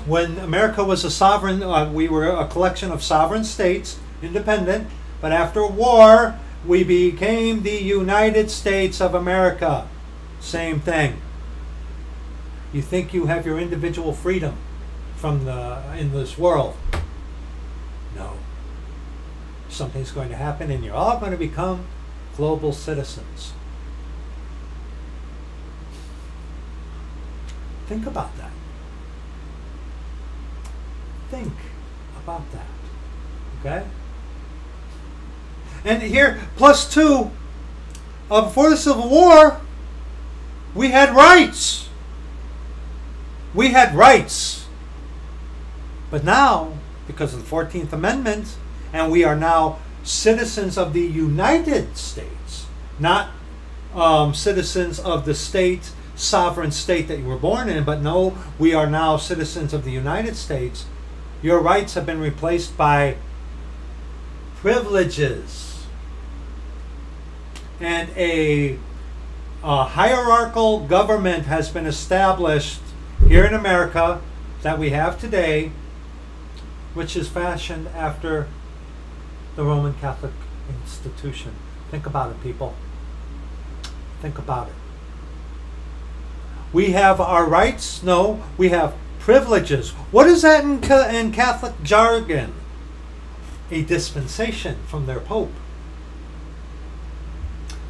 when America was a sovereign, uh, we were a collection of sovereign states, independent. But after war, we became the United States of America. Same thing. You think you have your individual freedom from the in this world. No. Something's going to happen and you're all going to become global citizens. Think about that. Think about that. Okay? And here, plus two, uh, before the Civil War, we had rights. We had rights. But now, because of the 14th Amendment, and we are now citizens of the United States, not um, citizens of the state, sovereign state that you were born in, but no, we are now citizens of the United States. Your rights have been replaced by privileges and a, a hierarchical government has been established here in America that we have today, which is fashioned after the Roman Catholic institution. Think about it, people. Think about it. We have our rights? No, we have privileges. What is that in, in Catholic jargon? A dispensation from their Pope.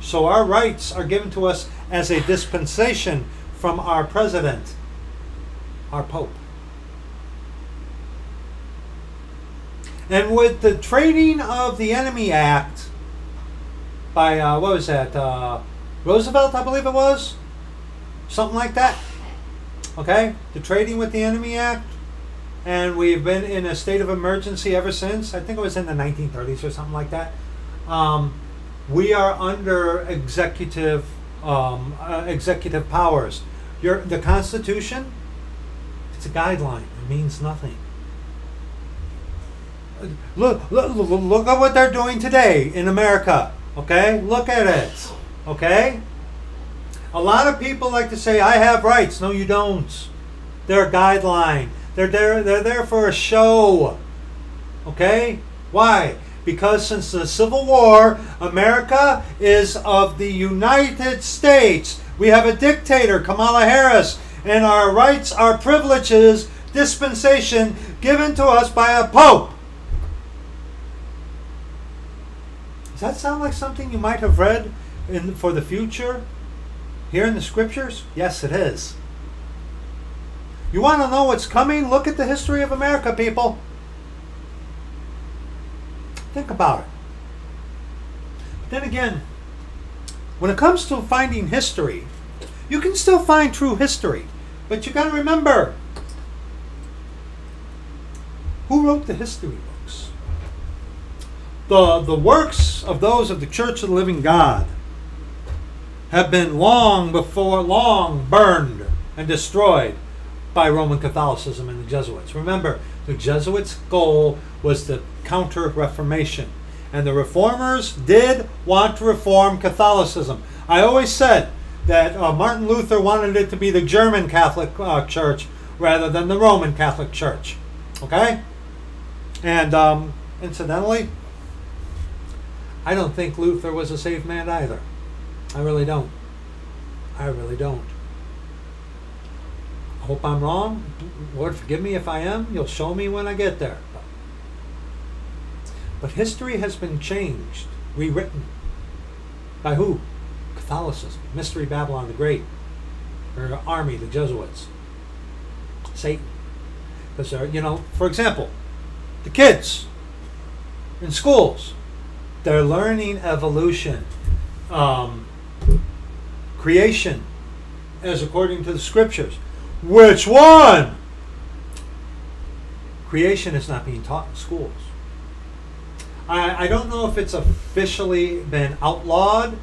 So our rights are given to us as a dispensation from our president our Pope. And with the Trading of the Enemy Act by, uh, what was that, uh, Roosevelt, I believe it was? Something like that. Okay? The Trading with the Enemy Act. And we've been in a state of emergency ever since. I think it was in the 1930s or something like that. Um, we are under executive um, uh, executive powers. Your, the Constitution it's a guideline. It means nothing. Look, look, look at what they're doing today in America. Okay? Look at it. Okay? A lot of people like to say, I have rights. No, you don't. They're a guideline. They're there, they're there for a show. Okay? Why? Because since the Civil War, America is of the United States. We have a dictator, Kamala Harris and our rights, our privileges, dispensation given to us by a pope. Does that sound like something you might have read in, for the future here in the scriptures? Yes, it is. You want to know what's coming? Look at the history of America, people. Think about it. Then again, when it comes to finding history, you can still find true history. But you got to remember who wrote the history books? The, the works of those of the Church of the Living God have been long before long burned and destroyed by Roman Catholicism and the Jesuits. Remember, the Jesuits' goal was the counter Reformation. And the reformers did want to reform Catholicism. I always said that uh, Martin Luther wanted it to be the German Catholic uh, Church rather than the Roman Catholic Church. Okay? And um, incidentally, I don't think Luther was a saved man either. I really don't. I really don't. I hope I'm wrong. Lord, forgive me if I am. You'll show me when I get there. But history has been changed, rewritten. By who? Catholicism. Mystery Babylon the Great. Her army, the Jesuits. Satan. Because, you know, for example, the kids in schools, they're learning evolution, um, creation, as according to the scriptures. Which one? Creation is not being taught in schools. I, I don't know if it's officially been outlawed,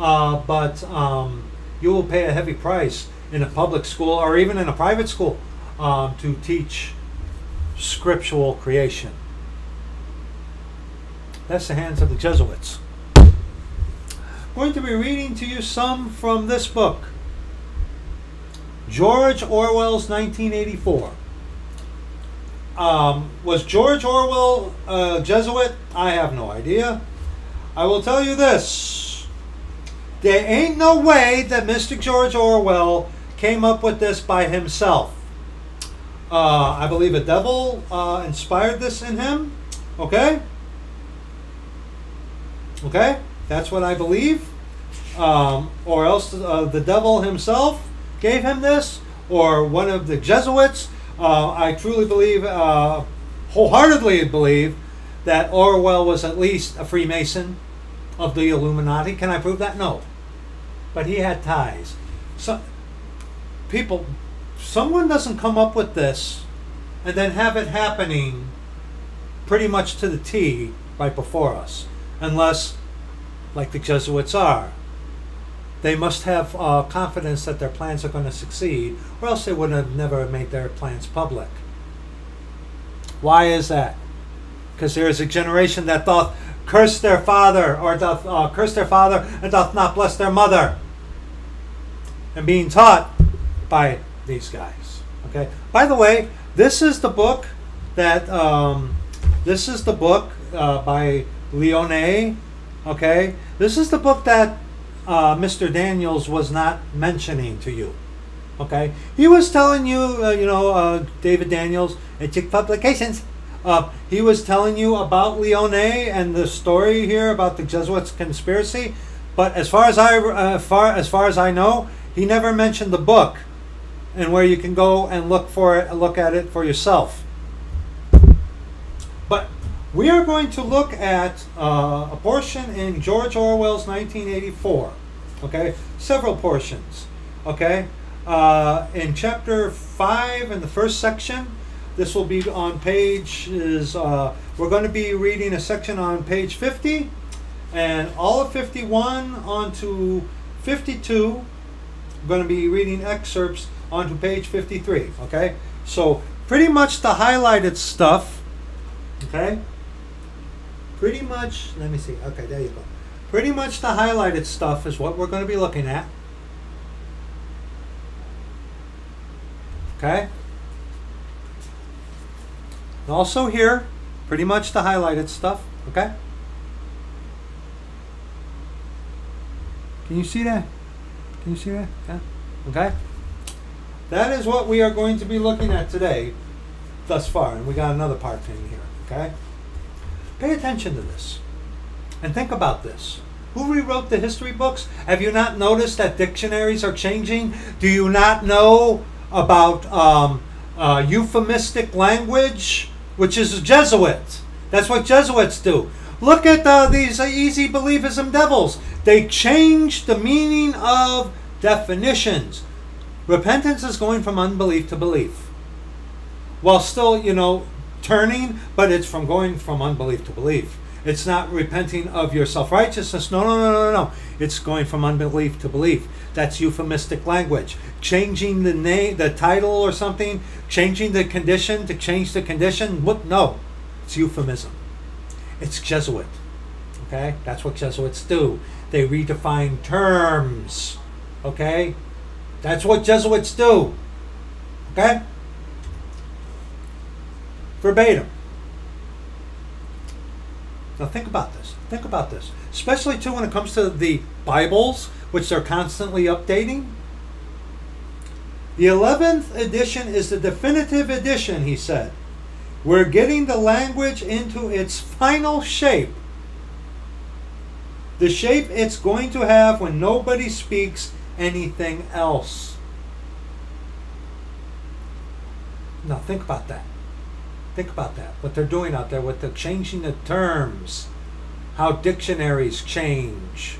uh, but um, you will pay a heavy price in a public school or even in a private school um, to teach scriptural creation. That's the hands of the Jesuits. I'm going to be reading to you some from this book George Orwell's 1984. Um, was George Orwell a Jesuit? I have no idea. I will tell you this. There ain't no way that Mr. George Orwell came up with this by himself. Uh, I believe a devil uh, inspired this in him. Okay? Okay? That's what I believe. Um, or else uh, the devil himself gave him this, or one of the Jesuits uh, I truly believe, uh, wholeheartedly believe, that Orwell was at least a Freemason of the Illuminati. Can I prove that? No. But he had ties. So, people, someone doesn't come up with this and then have it happening pretty much to the T right before us, unless, like the Jesuits are, they must have uh, confidence that their plans are going to succeed, or else they would have never made their plans public. Why is that? Because there is a generation that doth curse their father, or doth uh, curse their father, and doth not bless their mother. And being taught by these guys. Okay. By the way, this is the book that um, this is the book uh, by Leone. Okay. This is the book that uh, Mr. Daniels was not mentioning to you. Okay, he was telling you, uh, you know, uh, David Daniels, at Chick Publications. Uh, he was telling you about Leone and the story here about the Jesuits conspiracy. But as far as I, uh, far as far as I know, he never mentioned the book, and where you can go and look for it, look at it for yourself. But we are going to look at uh, a portion in George Orwell's 1984. Okay, several portions. Okay, uh, in chapter five, in the first section, this will be on page is uh, we're going to be reading a section on page 50, and all of 51 onto 52. We're going to be reading excerpts onto page 53. Okay, so pretty much the highlighted stuff. Okay pretty much, let me see, okay, there you go. Pretty much the highlighted stuff is what we're going to be looking at. Okay? Also here, pretty much the highlighted stuff, okay? Can you see that? Can you see that? Yeah? Okay? That is what we are going to be looking at today thus far. And we got another part in here, okay? Pay attention to this and think about this. Who rewrote the history books? Have you not noticed that dictionaries are changing? Do you not know about um, uh, euphemistic language, which is Jesuits. That's what Jesuits do. Look at uh, these easy believism devils. They change the meaning of definitions. Repentance is going from unbelief to belief. While still, you know, turning, but it's from going from unbelief to belief. It's not repenting of your self righteousness. No, no, no, no, no. It's going from unbelief to belief. That's euphemistic language. Changing the name, the title or something, changing the condition to change the condition. What? No, it's euphemism. It's Jesuit. Okay, that's what Jesuits do. They redefine terms. Okay, that's what Jesuits do. Okay, verbatim. Now think about this. Think about this. Especially too when it comes to the Bibles, which they're constantly updating. The 11th edition is the definitive edition, he said. We're getting the language into its final shape. The shape it's going to have when nobody speaks anything else. Now think about that. Think about that. What they're doing out there with the changing the terms, how dictionaries change.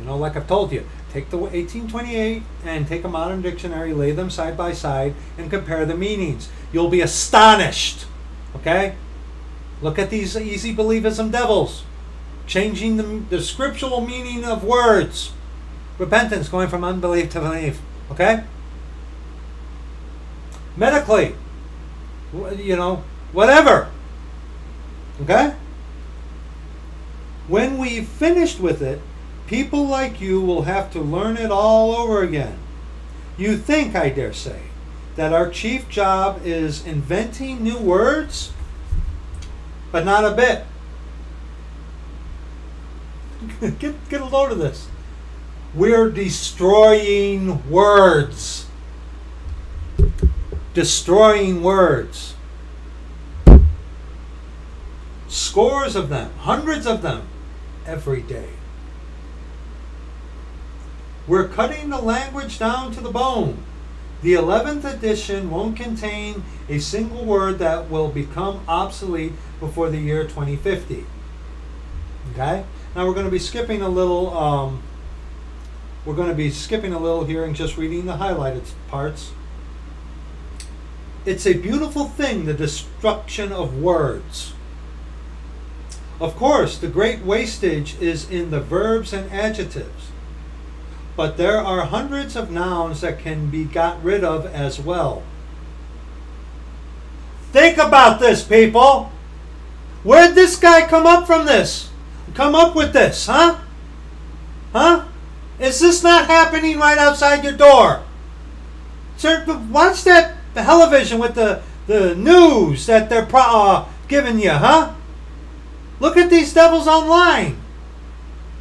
You know, like I've told you, take the 1828 and take a modern dictionary, lay them side by side, and compare the meanings. You'll be astonished. Okay? Look at these easy believism devils. Changing the, the scriptural meaning of words. Repentance going from unbelief to belief. Okay? Medically, you know, whatever. Okay? When we've finished with it, people like you will have to learn it all over again. You think, I dare say, that our chief job is inventing new words? But not a bit. get, get a load of this. We're destroying words destroying words. Scores of them, hundreds of them, every day. We're cutting the language down to the bone. The 11th edition won't contain a single word that will become obsolete before the year 2050. Okay? Now we're going to be skipping a little, um, we're going to be skipping a little here and just reading the highlighted parts. It's a beautiful thing, the destruction of words. Of course, the great wastage is in the verbs and adjectives, but there are hundreds of nouns that can be got rid of as well. Think about this, people. Where'd this guy come up from this? Come up with this, huh? Huh? Is this not happening right outside your door? Sir, watch that the television with the, the news that they're uh, giving you, huh? Look at these devils online.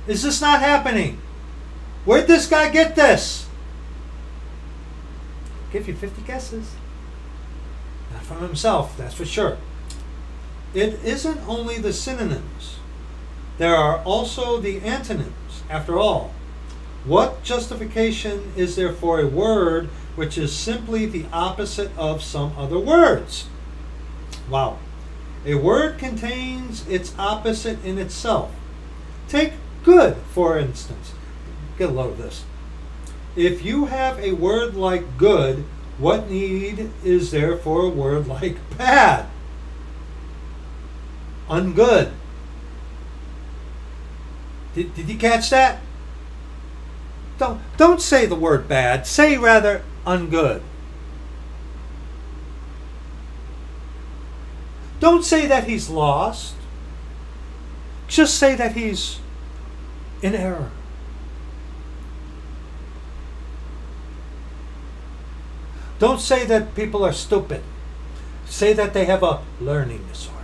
Is this not happening? Where'd this guy get this? give you 50 guesses. Not from himself, that's for sure. It isn't only the synonyms, there are also the antonyms, after all. What justification is there for a word which is simply the opposite of some other words. Wow. A word contains its opposite in itself. Take good, for instance. Get a load of this. If you have a word like good, what need is there for a word like bad? Ungood. Did, did you catch that? Don't, don't say the word bad. Say rather ungood. Don't say that he's lost. Just say that he's in error. Don't say that people are stupid. Say that they have a learning disorder.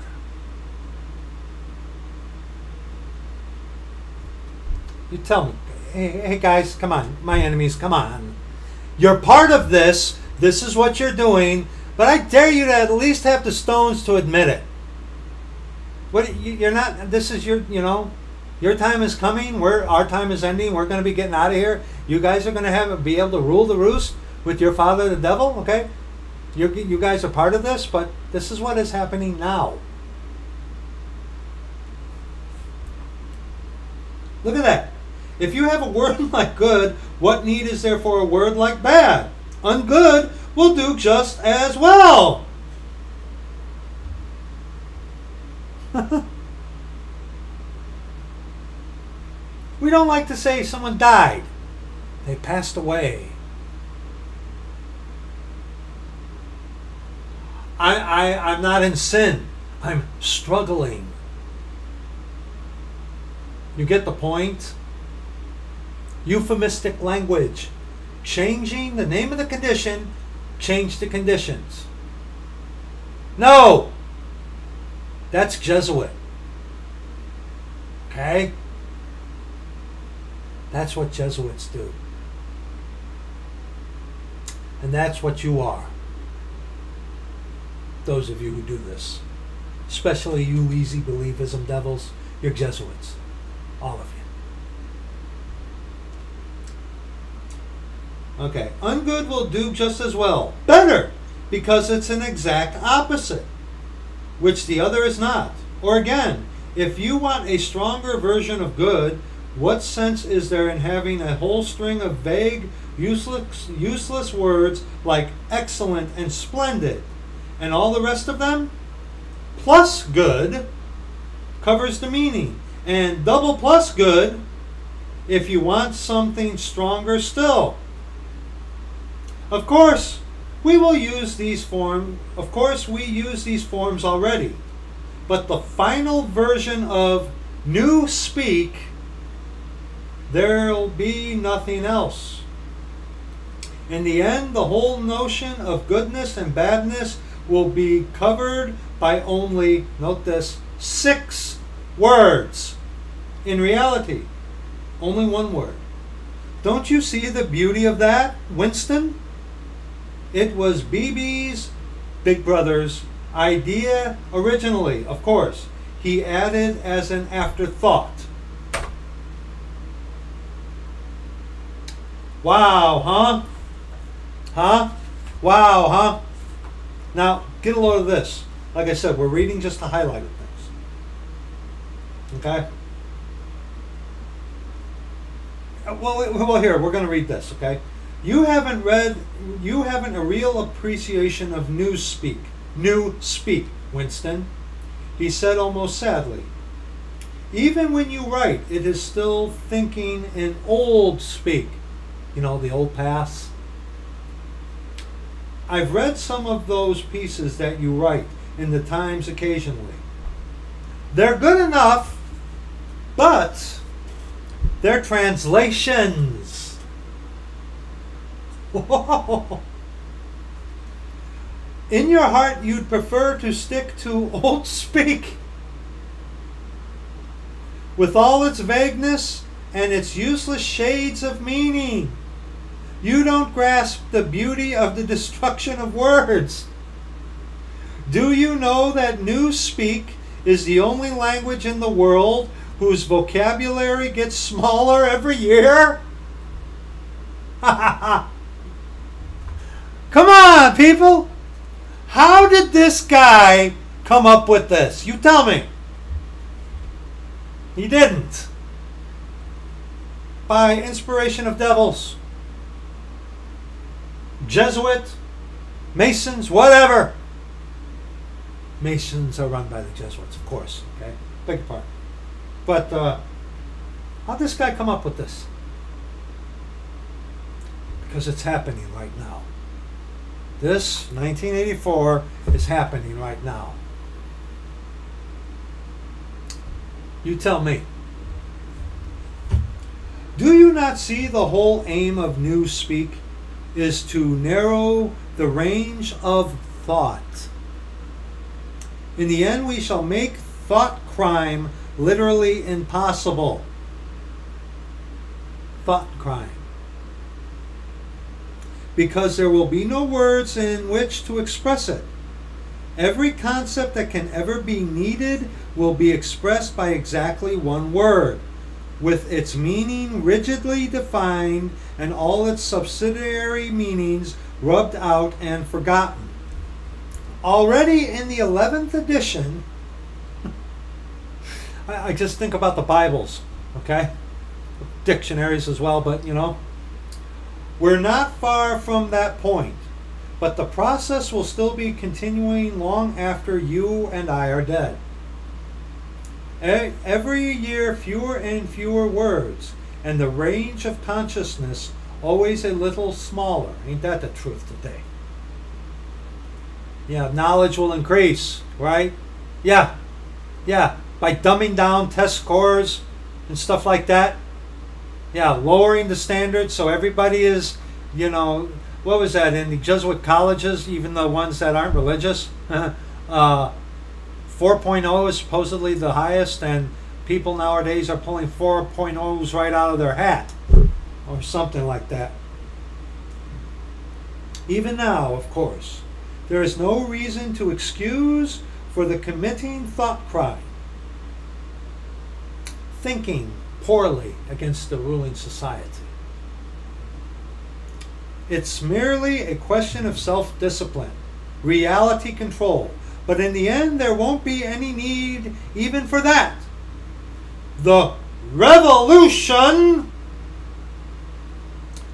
You tell me, hey, hey guys, come on, my enemies, come on. You're part of this. This is what you're doing. But I dare you to at least have the stones to admit it. What you're not. This is your. You know, your time is coming. We're our time is ending. We're going to be getting out of here. You guys are going to have be able to rule the roost with your father, the devil. Okay, you you guys are part of this, but this is what is happening now. Look at that. If you have a word like good, what need is there for a word like bad? Ungood will do just as well. we don't like to say someone died. They passed away. I, I, I'm not in sin. I'm struggling. You get the point? Euphemistic language. Changing the name of the condition, change the conditions. No! That's Jesuit. Okay? That's what Jesuits do. And that's what you are. Those of you who do this. Especially you easy believism devils, you're Jesuits. All of you. Okay, ungood will do just as well. Better! Because it's an exact opposite, which the other is not. Or again, if you want a stronger version of good, what sense is there in having a whole string of vague, useless, useless words like excellent and splendid, and all the rest of them? Plus good covers the meaning, and double plus good if you want something stronger still. Of course, we will use these forms. Of course, we use these forms already. But the final version of new speak there'll be nothing else. In the end, the whole notion of goodness and badness will be covered by only, note this, six words. In reality, only one word. Don't you see the beauty of that, Winston? It was Beebe's Big Brother's idea originally, of course. He added as an afterthought. Wow, huh? Huh? Wow, huh? Now, get a load of this. Like I said, we're reading just the highlighted things. Okay? Uh, well, well, here, we're going to read this, okay? You haven't read, you haven't a real appreciation of new speak. New speak, Winston. He said almost sadly. Even when you write, it is still thinking in old speak you know, the old paths. I've read some of those pieces that you write in the Times occasionally. They're good enough, but they're translations. In your heart, you'd prefer to stick to Old Speak. With all its vagueness and its useless shades of meaning. You don't grasp the beauty of the destruction of words. Do you know that New Speak is the only language in the world whose vocabulary gets smaller every year? Come on, people! How did this guy come up with this? You tell me. He didn't. By inspiration of devils. Jesuit, Masons, whatever. Masons are run by the Jesuits, of course. Okay, big part. But uh, how'd this guy come up with this? Because it's happening right now. This 1984 is happening right now. You tell me. Do you not see the whole aim of New Speak? is to narrow the range of thought. In the end, we shall make thought crime literally impossible. Thought crime. Because there will be no words in which to express it. Every concept that can ever be needed will be expressed by exactly one word with its meaning rigidly defined and all its subsidiary meanings rubbed out and forgotten. Already in the 11th edition, I, I just think about the Bibles, okay? Dictionaries as well, but you know, we're not far from that point, but the process will still be continuing long after you and I are dead. Every year, fewer and fewer words, and the range of consciousness always a little smaller. Ain't that the truth today? Yeah, knowledge will increase, right? Yeah, yeah, by dumbing down test scores and stuff like that. Yeah, lowering the standards so everybody is, you know, what was that in the Jesuit colleges, even the ones that aren't religious? uh, 4.0 is supposedly the highest, and people nowadays are pulling 4.0s right out of their hat or something like that. Even now, of course, there is no reason to excuse for the committing thought crime, thinking poorly against the ruling society. It's merely a question of self discipline, reality control, but in the end, there won't be any need even for that. The revolution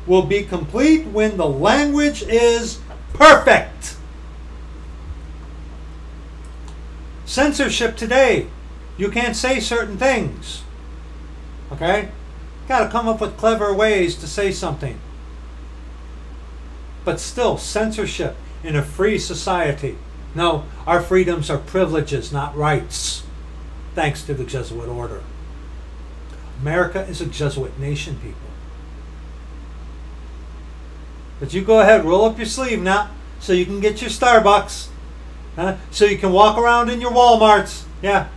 will be complete when the language is perfect. Censorship today. You can't say certain things. Okay? Got to come up with clever ways to say something. But still, censorship in a free society. No, our freedoms are privileges, not rights, thanks to the Jesuit order. America is a Jesuit nation, people. But you go ahead, roll up your sleeve now, so you can get your Starbucks, huh? so you can walk around in your WalMarts. Yeah,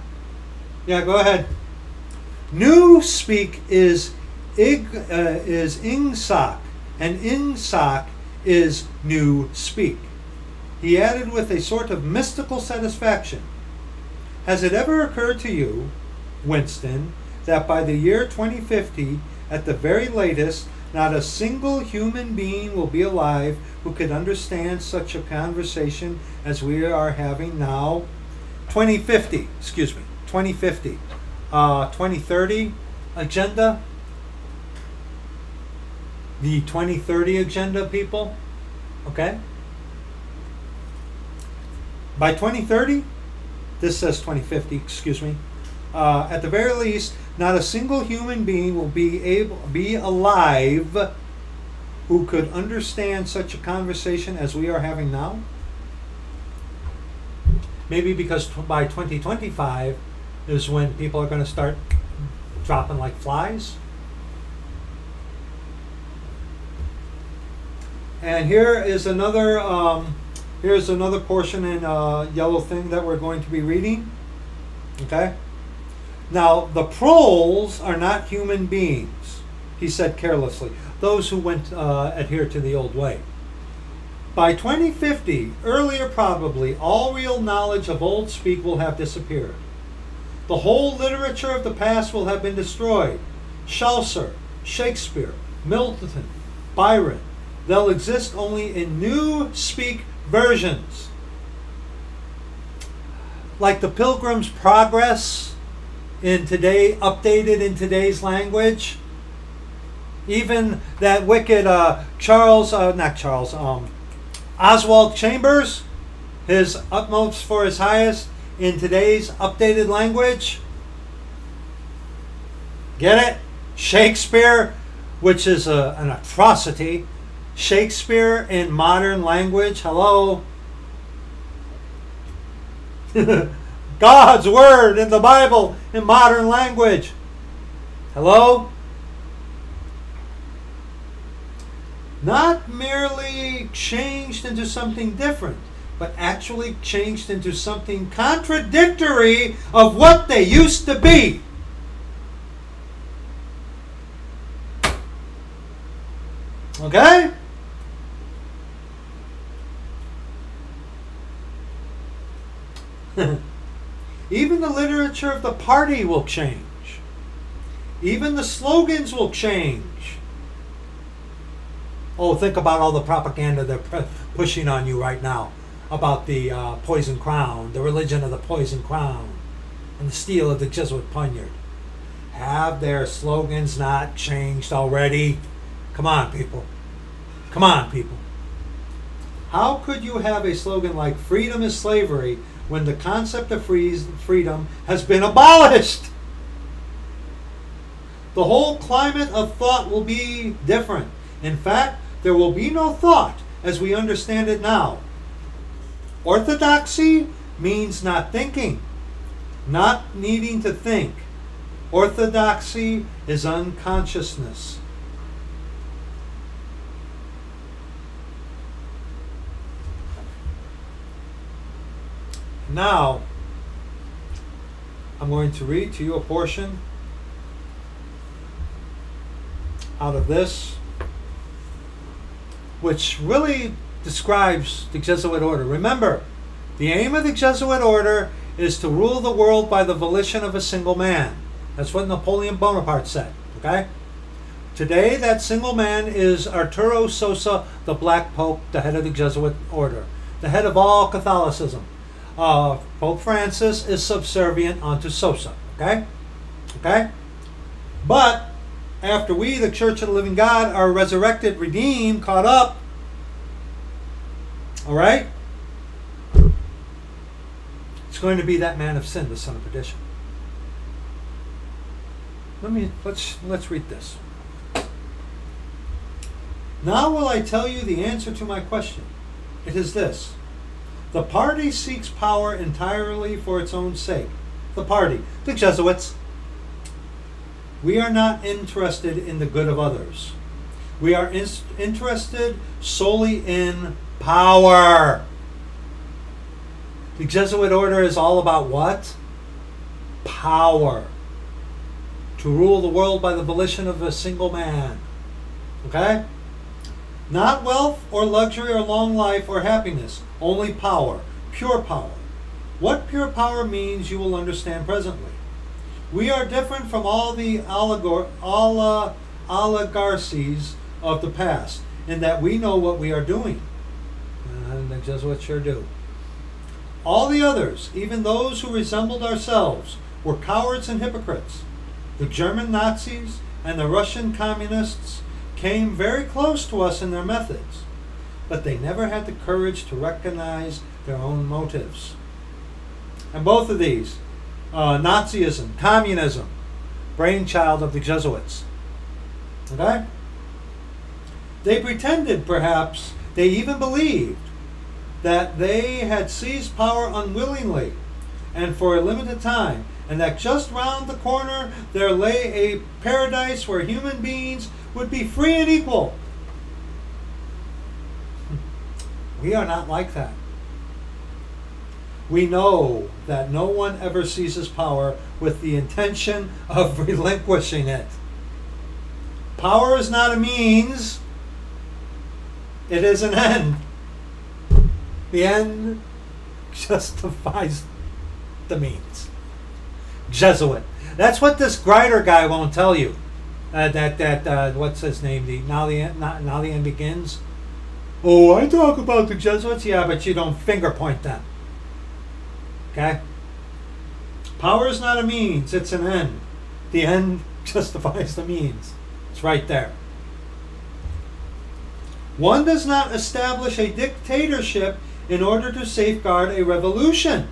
yeah, go ahead. New speak is ig uh, is Ingsoc, and Ingsoc is new speak. He added with a sort of mystical satisfaction. Has it ever occurred to you, Winston, that by the year 2050, at the very latest, not a single human being will be alive who could understand such a conversation as we are having now? 2050, excuse me, 2050. Uh, 2030 agenda? The 2030 agenda, people? Okay? By 2030, this says 2050, excuse me. Uh, at the very least, not a single human being will be able be alive who could understand such a conversation as we are having now. Maybe because by 2025 is when people are going to start dropping like flies. And here is another um, here's another portion in uh, yellow thing that we're going to be reading. Okay. Now the proles are not human beings, he said carelessly. Those who went uh, adhere to the old way. By 2050, earlier probably, all real knowledge of old speak will have disappeared. The whole literature of the past will have been destroyed. Chaucer, Shakespeare, Milton, Byron. They'll exist only in new speak versions. Like the Pilgrim's Progress in today, updated in today's language. Even that wicked uh, Charles, uh, not Charles, um, Oswald Chambers, his utmost for his highest in today's updated language. Get it? Shakespeare, which is a, an atrocity. Shakespeare in modern language. Hello? God's word in the Bible in modern language. Hello? Not merely changed into something different, but actually changed into something contradictory of what they used to be. Okay? Even the literature of the party will change. Even the slogans will change. Oh, think about all the propaganda they're pushing on you right now about the uh, poison crown, the religion of the poison crown, and the steel of the Jesuit poniard. Have their slogans not changed already? Come on, people. Come on, people. How could you have a slogan like freedom is slavery when the concept of free- freedom has been abolished. The whole climate of thought will be different. In fact, there will be no thought as we understand it now. Orthodoxy means not thinking, not needing to think. Orthodoxy is unconsciousness. Now, I'm going to read to you a portion out of this, which really describes the Jesuit order. Remember, the aim of the Jesuit order is to rule the world by the volition of a single man. That's what Napoleon Bonaparte said, okay? Today, that single man is Arturo Sosa, the Black Pope, the head of the Jesuit order, the head of all Catholicism. Uh, Pope Francis is subservient unto Sosa, okay? Okay? But after we, the Church of the Living God, are resurrected, redeemed, caught up, all right? It's going to be that man of sin, the son of perdition. Let me let's let's read this. Now will I tell you the answer to my question. It is this. The party seeks power entirely for its own sake. The party, the Jesuits. We are not interested in the good of others. We are in- interested solely in power. The Jesuit order is all about what? Power. To rule the world by the volition of a single man. Okay? Not wealth or luxury or long life or happiness, only power, pure power. What pure power means you will understand presently. We are different from all the oligor- oligarchies of the past in that we know what we are doing. And Jesuits sure do. All the others, even those who resembled ourselves, were cowards and hypocrites. The German Nazis and the Russian communists came very close to us in their methods, but they never had the courage to recognize their own motives. And both of these, uh, Nazism, communism, brainchild of the Jesuits. Okay? They pretended, perhaps, they even believed that they had seized power unwillingly and for a limited time, and that just round the corner there lay a paradise where human beings would be free and equal. Hmm. We are not like that. We know that no one ever seizes power with the intention of relinquishing it. Power is not a means, it is an end. The end justifies the means. Jesuit. That's what this Grider guy won't tell you. Uh, that that uh, what's his name? The now the end, now, the end begins. Oh, I talk about the Jesuits, yeah, but you don't finger point them. Okay. Power is not a means; it's an end. The end justifies the means. It's right there. One does not establish a dictatorship in order to safeguard a revolution.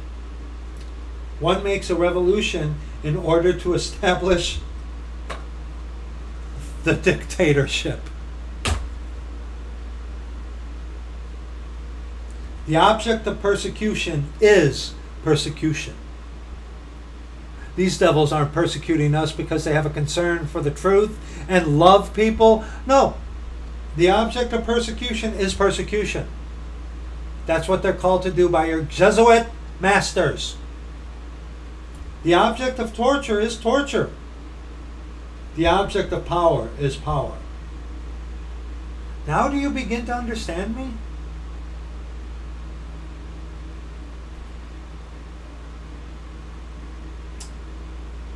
One makes a revolution in order to establish the dictatorship. The object of persecution is persecution. These devils aren't persecuting us because they have a concern for the truth and love people. No. The object of persecution is persecution. That's what they're called to do by your Jesuit masters. The object of torture is torture. The object of power is power. Now, do you begin to understand me?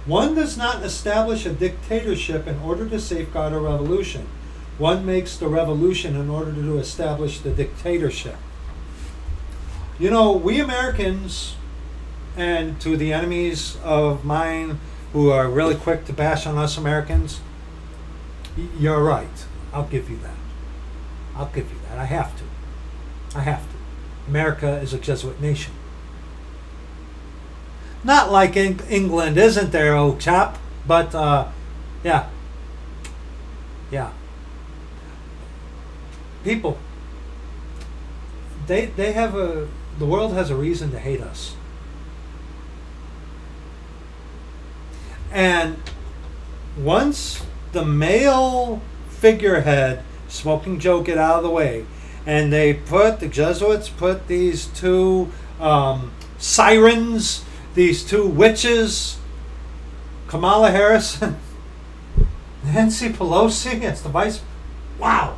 One does not establish a dictatorship in order to safeguard a revolution. One makes the revolution in order to establish the dictatorship. You know, we Americans, and to the enemies of mine who are really quick to bash on us Americans, you're right. I'll give you that. I'll give you that. I have to. I have to. America is a Jesuit nation. not like Eng- England, isn't there, old chap? But uh, yeah, yeah. People, they they have a the world has a reason to hate us, and once the male figurehead, smoking Joe, get out of the way, and they put the Jesuits put these two um, sirens, these two witches, Kamala Harris, Nancy Pelosi as the vice. Wow.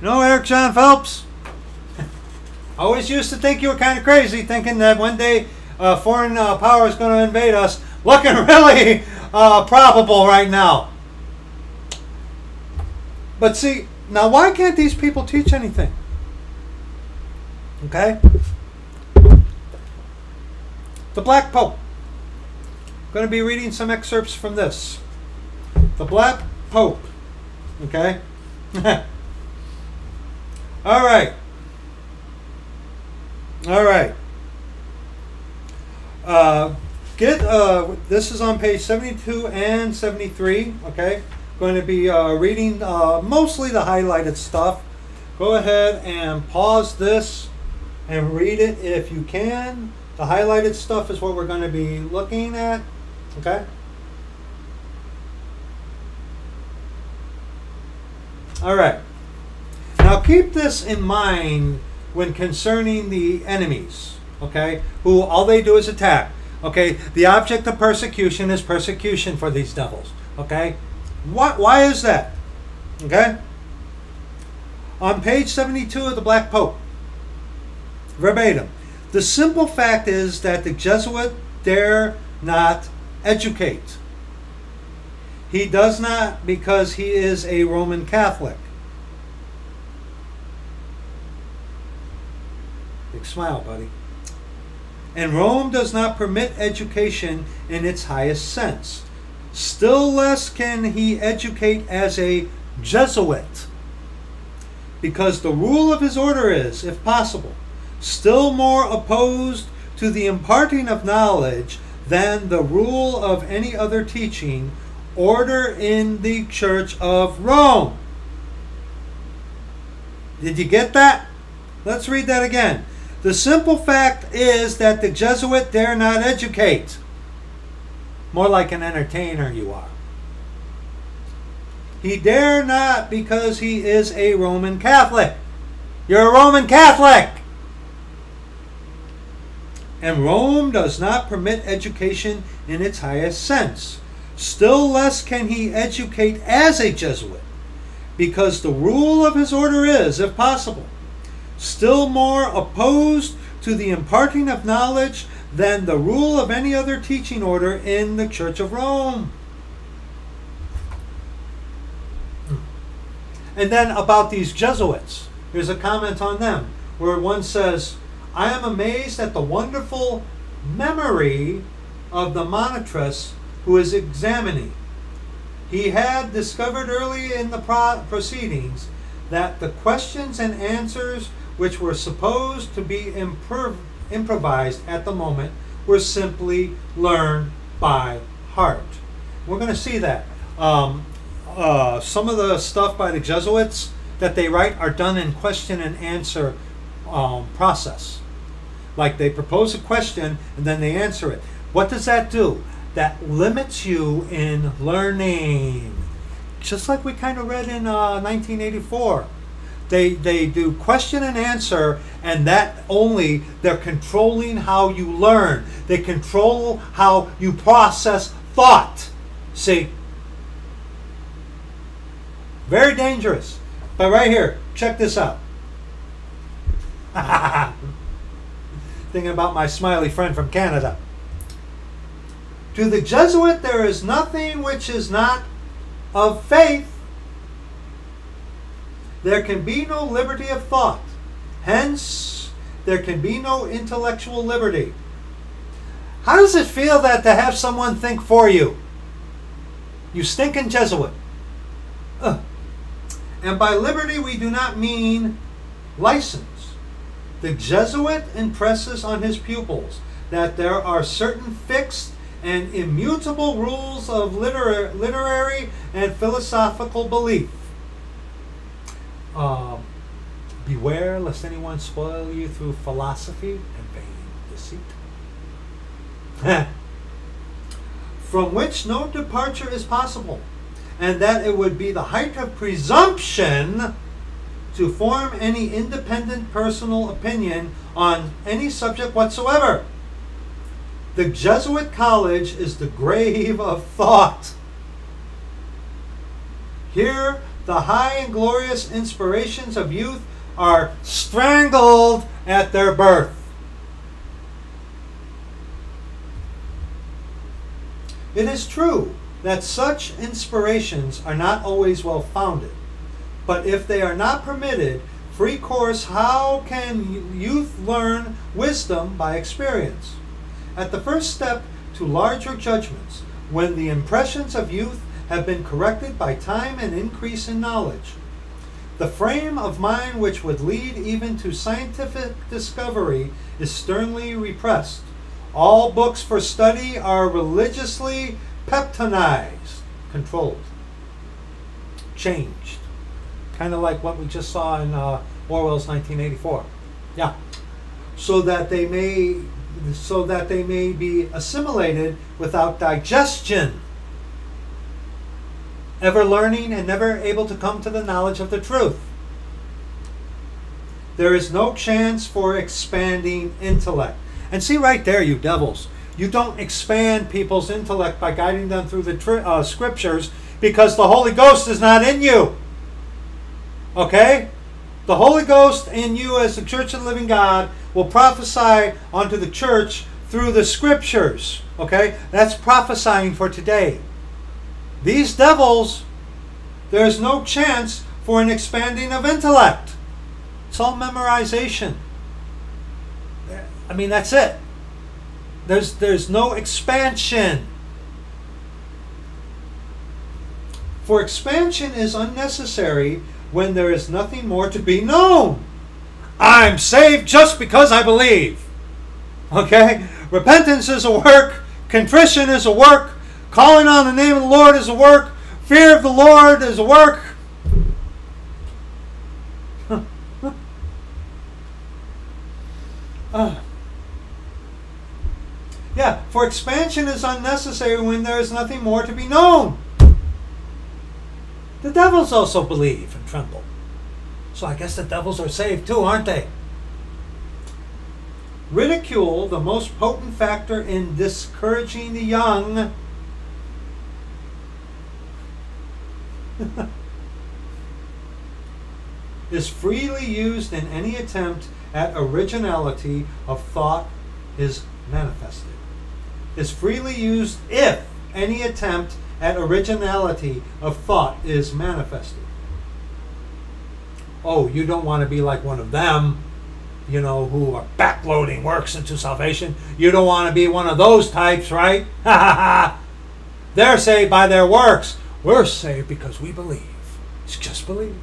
You know, Eric John Phelps. I always used to think you were kind of crazy, thinking that one day a foreign uh, power is going to invade us. Looking really uh, probable right now. But see, now why can't these people teach anything? Okay? The Black Pope. I'm going to be reading some excerpts from this. The Black Pope. Okay? All right. All right. Uh, get uh, this is on page 72 and 73. Okay, going to be uh, reading uh, mostly the highlighted stuff. Go ahead and pause this and read it if you can. The highlighted stuff is what we're going to be looking at. Okay. All right. Now keep this in mind when concerning the enemies, okay, who all they do is attack. Okay, the object of persecution is persecution for these devils. Okay, what? Why is that? Okay. On page 72 of the Black Pope, verbatim, the simple fact is that the Jesuit dare not educate. He does not because he is a Roman Catholic. Big smile, buddy. And Rome does not permit education in its highest sense. Still less can he educate as a Jesuit. Because the rule of his order is, if possible, still more opposed to the imparting of knowledge than the rule of any other teaching order in the Church of Rome. Did you get that? Let's read that again. The simple fact is that the Jesuit dare not educate. More like an entertainer you are. He dare not because he is a Roman Catholic. You're a Roman Catholic! And Rome does not permit education in its highest sense. Still less can he educate as a Jesuit, because the rule of his order is, if possible, still more opposed to the imparting of knowledge than the rule of any other teaching order in the Church of Rome. Hmm. And then about these Jesuits, there's a comment on them where one says, I am amazed at the wonderful memory of the monitress who is examining. He had discovered early in the pro- proceedings that the questions and answers which were supposed to be improv- improvised at the moment were simply learned by heart. We're going to see that. Um, uh, some of the stuff by the Jesuits that they write are done in question and answer um, process. Like they propose a question and then they answer it. What does that do? That limits you in learning. Just like we kind of read in uh, 1984 they they do question and answer and that only they're controlling how you learn. They control how you process thought. See? Very dangerous. But right here check this out. Thinking about my smiley friend from canada. To the jesuit there is nothing which is not of faith there can be no liberty of thought. Hence, there can be no intellectual liberty. How does it feel that to have someone think for you? You stinking Jesuit. Ugh. And by liberty, we do not mean license. The Jesuit impresses on his pupils that there are certain fixed and immutable rules of literary, literary and philosophical belief. Um, beware lest anyone spoil you through philosophy and vain deceit. From which no departure is possible, and that it would be the height of presumption to form any independent personal opinion on any subject whatsoever. The Jesuit college is the grave of thought. Here, the high and glorious inspirations of youth are strangled at their birth. It is true that such inspirations are not always well founded, but if they are not permitted free course, how can youth learn wisdom by experience? At the first step to larger judgments, when the impressions of youth have been corrected by time and increase in knowledge, the frame of mind which would lead even to scientific discovery is sternly repressed. All books for study are religiously peptonized, controlled, changed. Kind of like what we just saw in uh, Orwell's 1984. Yeah. So that they may so that they may be assimilated without digestion, ever learning and never able to come to the knowledge of the truth. There is no chance for expanding intellect. And see right there, you devils, you don't expand people's intellect by guiding them through the uh, scriptures because the Holy Ghost is not in you. Okay? The Holy Ghost in you as the church of the living God will prophesy unto the church through the scriptures. Okay? That's prophesying for today. These devils, there's no chance for an expanding of intellect. It's all memorization. I mean, that's it. There's, there's no expansion. For expansion is unnecessary when there is nothing more to be known. I'm saved just because I believe. Okay? Repentance is a work, contrition is a work, calling on the name of the Lord is a work, fear of the Lord is a work. uh. Yeah, for expansion is unnecessary when there is nothing more to be known. The devils also believe and tremble. So I guess the devils are saved too, aren't they? Ridicule, the most potent factor in discouraging the young, is freely used in any attempt at originality of thought is manifested. Is freely used if any attempt at originality of thought is manifested. Oh, you don't want to be like one of them, you know, who are backloading works into salvation. You don't want to be one of those types, right? Ha ha ha! They're saved by their works. We're saved because we believe. It's just believe.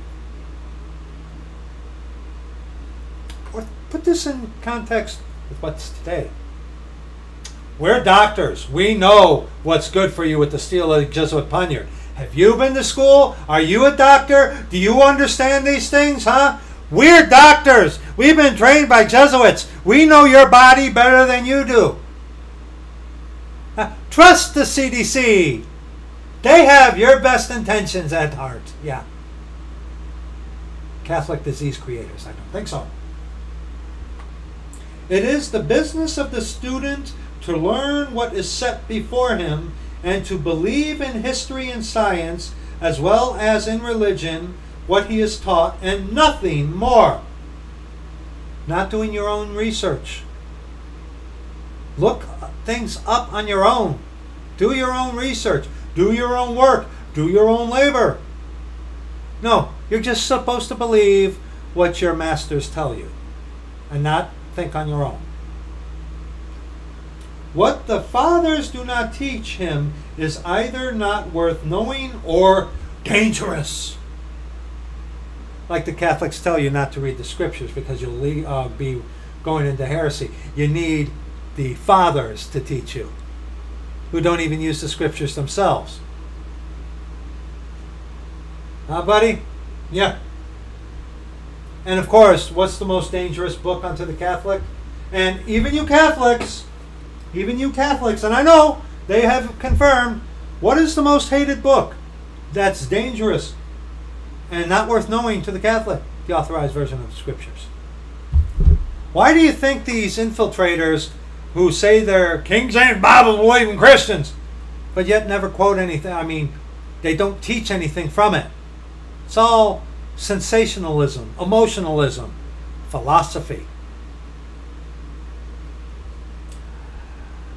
Put this in context with what's today. We're doctors. We know what's good for you with the steel of Jesuit poniard. Have you been to school? Are you a doctor? Do you understand these things, huh? We're doctors. We've been trained by Jesuits. We know your body better than you do. Trust the CDC. They have your best intentions at heart. Yeah. Catholic disease creators. I don't think so. It is the business of the student to learn what is set before him and to believe in history and science as well as in religion what he is taught and nothing more. Not doing your own research. Look things up on your own. Do your own research. Do your own work. Do your own labor. No, you're just supposed to believe what your masters tell you and not think on your own. What the fathers do not teach him is either not worth knowing or dangerous. like the Catholics tell you not to read the scriptures because you'll uh, be going into heresy. You need the fathers to teach you, who don't even use the scriptures themselves. Huh, buddy? Yeah. And of course, what's the most dangerous book unto the Catholic? And even you Catholics, even you Catholics, and I know they have confirmed, what is the most hated book that's dangerous and not worth knowing to the Catholic? The authorized version of the scriptures. Why do you think these infiltrators who say they're King James Bible believing Christians, but yet never quote anything? I mean, they don't teach anything from it. It's all sensationalism, emotionalism, philosophy.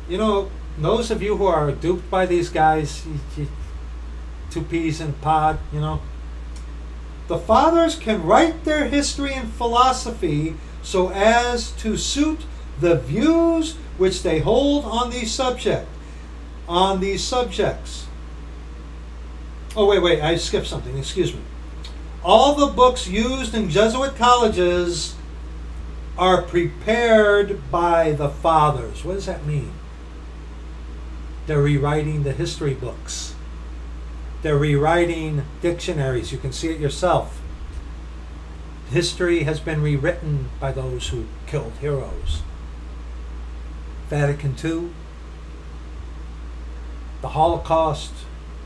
You know, those of you who are duped by these guys, two peas in a pod, you know, the fathers can write their history and philosophy so as to suit the views which they hold on these subject on these subjects. Oh wait, wait, I skipped something. Excuse me. All the books used in Jesuit colleges are prepared by the fathers. What does that mean? They're rewriting the history books. They're rewriting dictionaries. You can see it yourself. History has been rewritten by those who killed heroes. Vatican II, the Holocaust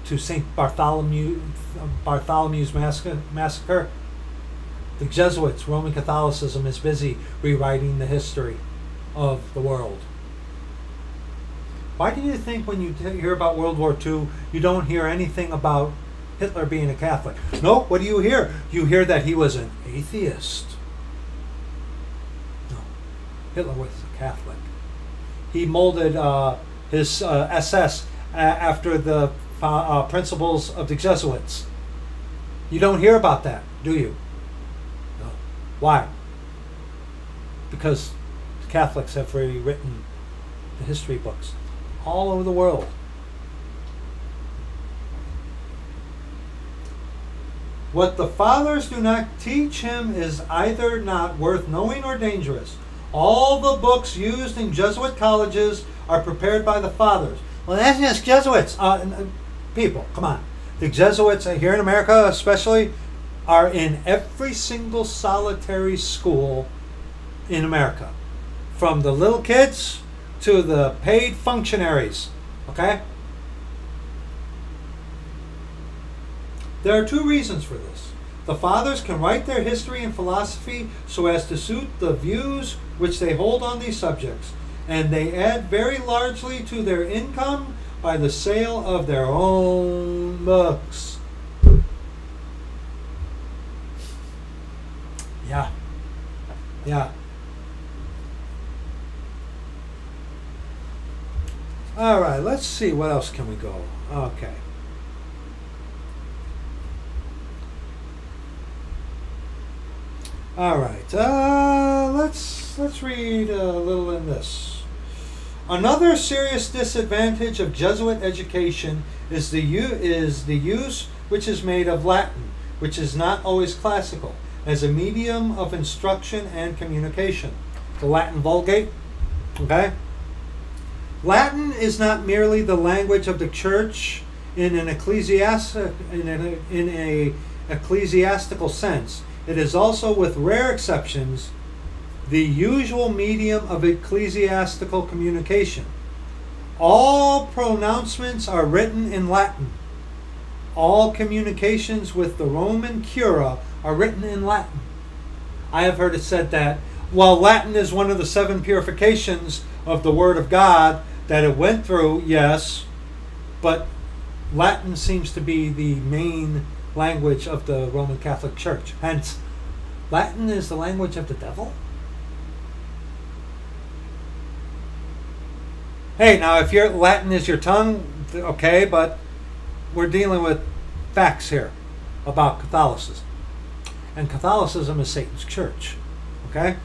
to St. Bartholomew, Bartholomew's massacre. The Jesuits, Roman Catholicism is busy rewriting the history of the world. Why do you think when you hear about World War II, you don't hear anything about Hitler being a Catholic? No, what do you hear? You hear that he was an atheist. No, Hitler was a Catholic. He molded uh, his uh, SS after the uh, principles of the Jesuits. You don't hear about that, do you? No. Why? Because Catholics have rewritten the history books all over the world. What the fathers do not teach him is either not worth knowing or dangerous. All the books used in Jesuit colleges are prepared by the fathers. Well, that's just Jesuits. Uh, people, come on. The Jesuits uh, here in America, especially, are in every single solitary school in America, from the little kids to the paid functionaries. Okay? There are two reasons for this. The fathers can write their history and philosophy so as to suit the views which they hold on these subjects, and they add very largely to their income by the sale of their own books. Yeah. Yeah. All right, let's see. What else can we go? Okay. All right. Uh, let's let's read a little in this. Another serious disadvantage of Jesuit education is the u- is the use which is made of Latin, which is not always classical, as a medium of instruction and communication. The Latin Vulgate. Okay. Latin is not merely the language of the church in an ecclesiastic in, in a ecclesiastical sense. It is also, with rare exceptions, the usual medium of ecclesiastical communication. All pronouncements are written in Latin. All communications with the Roman Curia are written in Latin. I have heard it said that while Latin is one of the seven purifications of the Word of God, that it went through, yes, but Latin seems to be the main language of the Roman Catholic Church. Hence, Latin is the language of the devil? Hey, now if your Latin is your tongue, okay, but we're dealing with facts here about Catholicism. And Catholicism is Satan's church. Okay?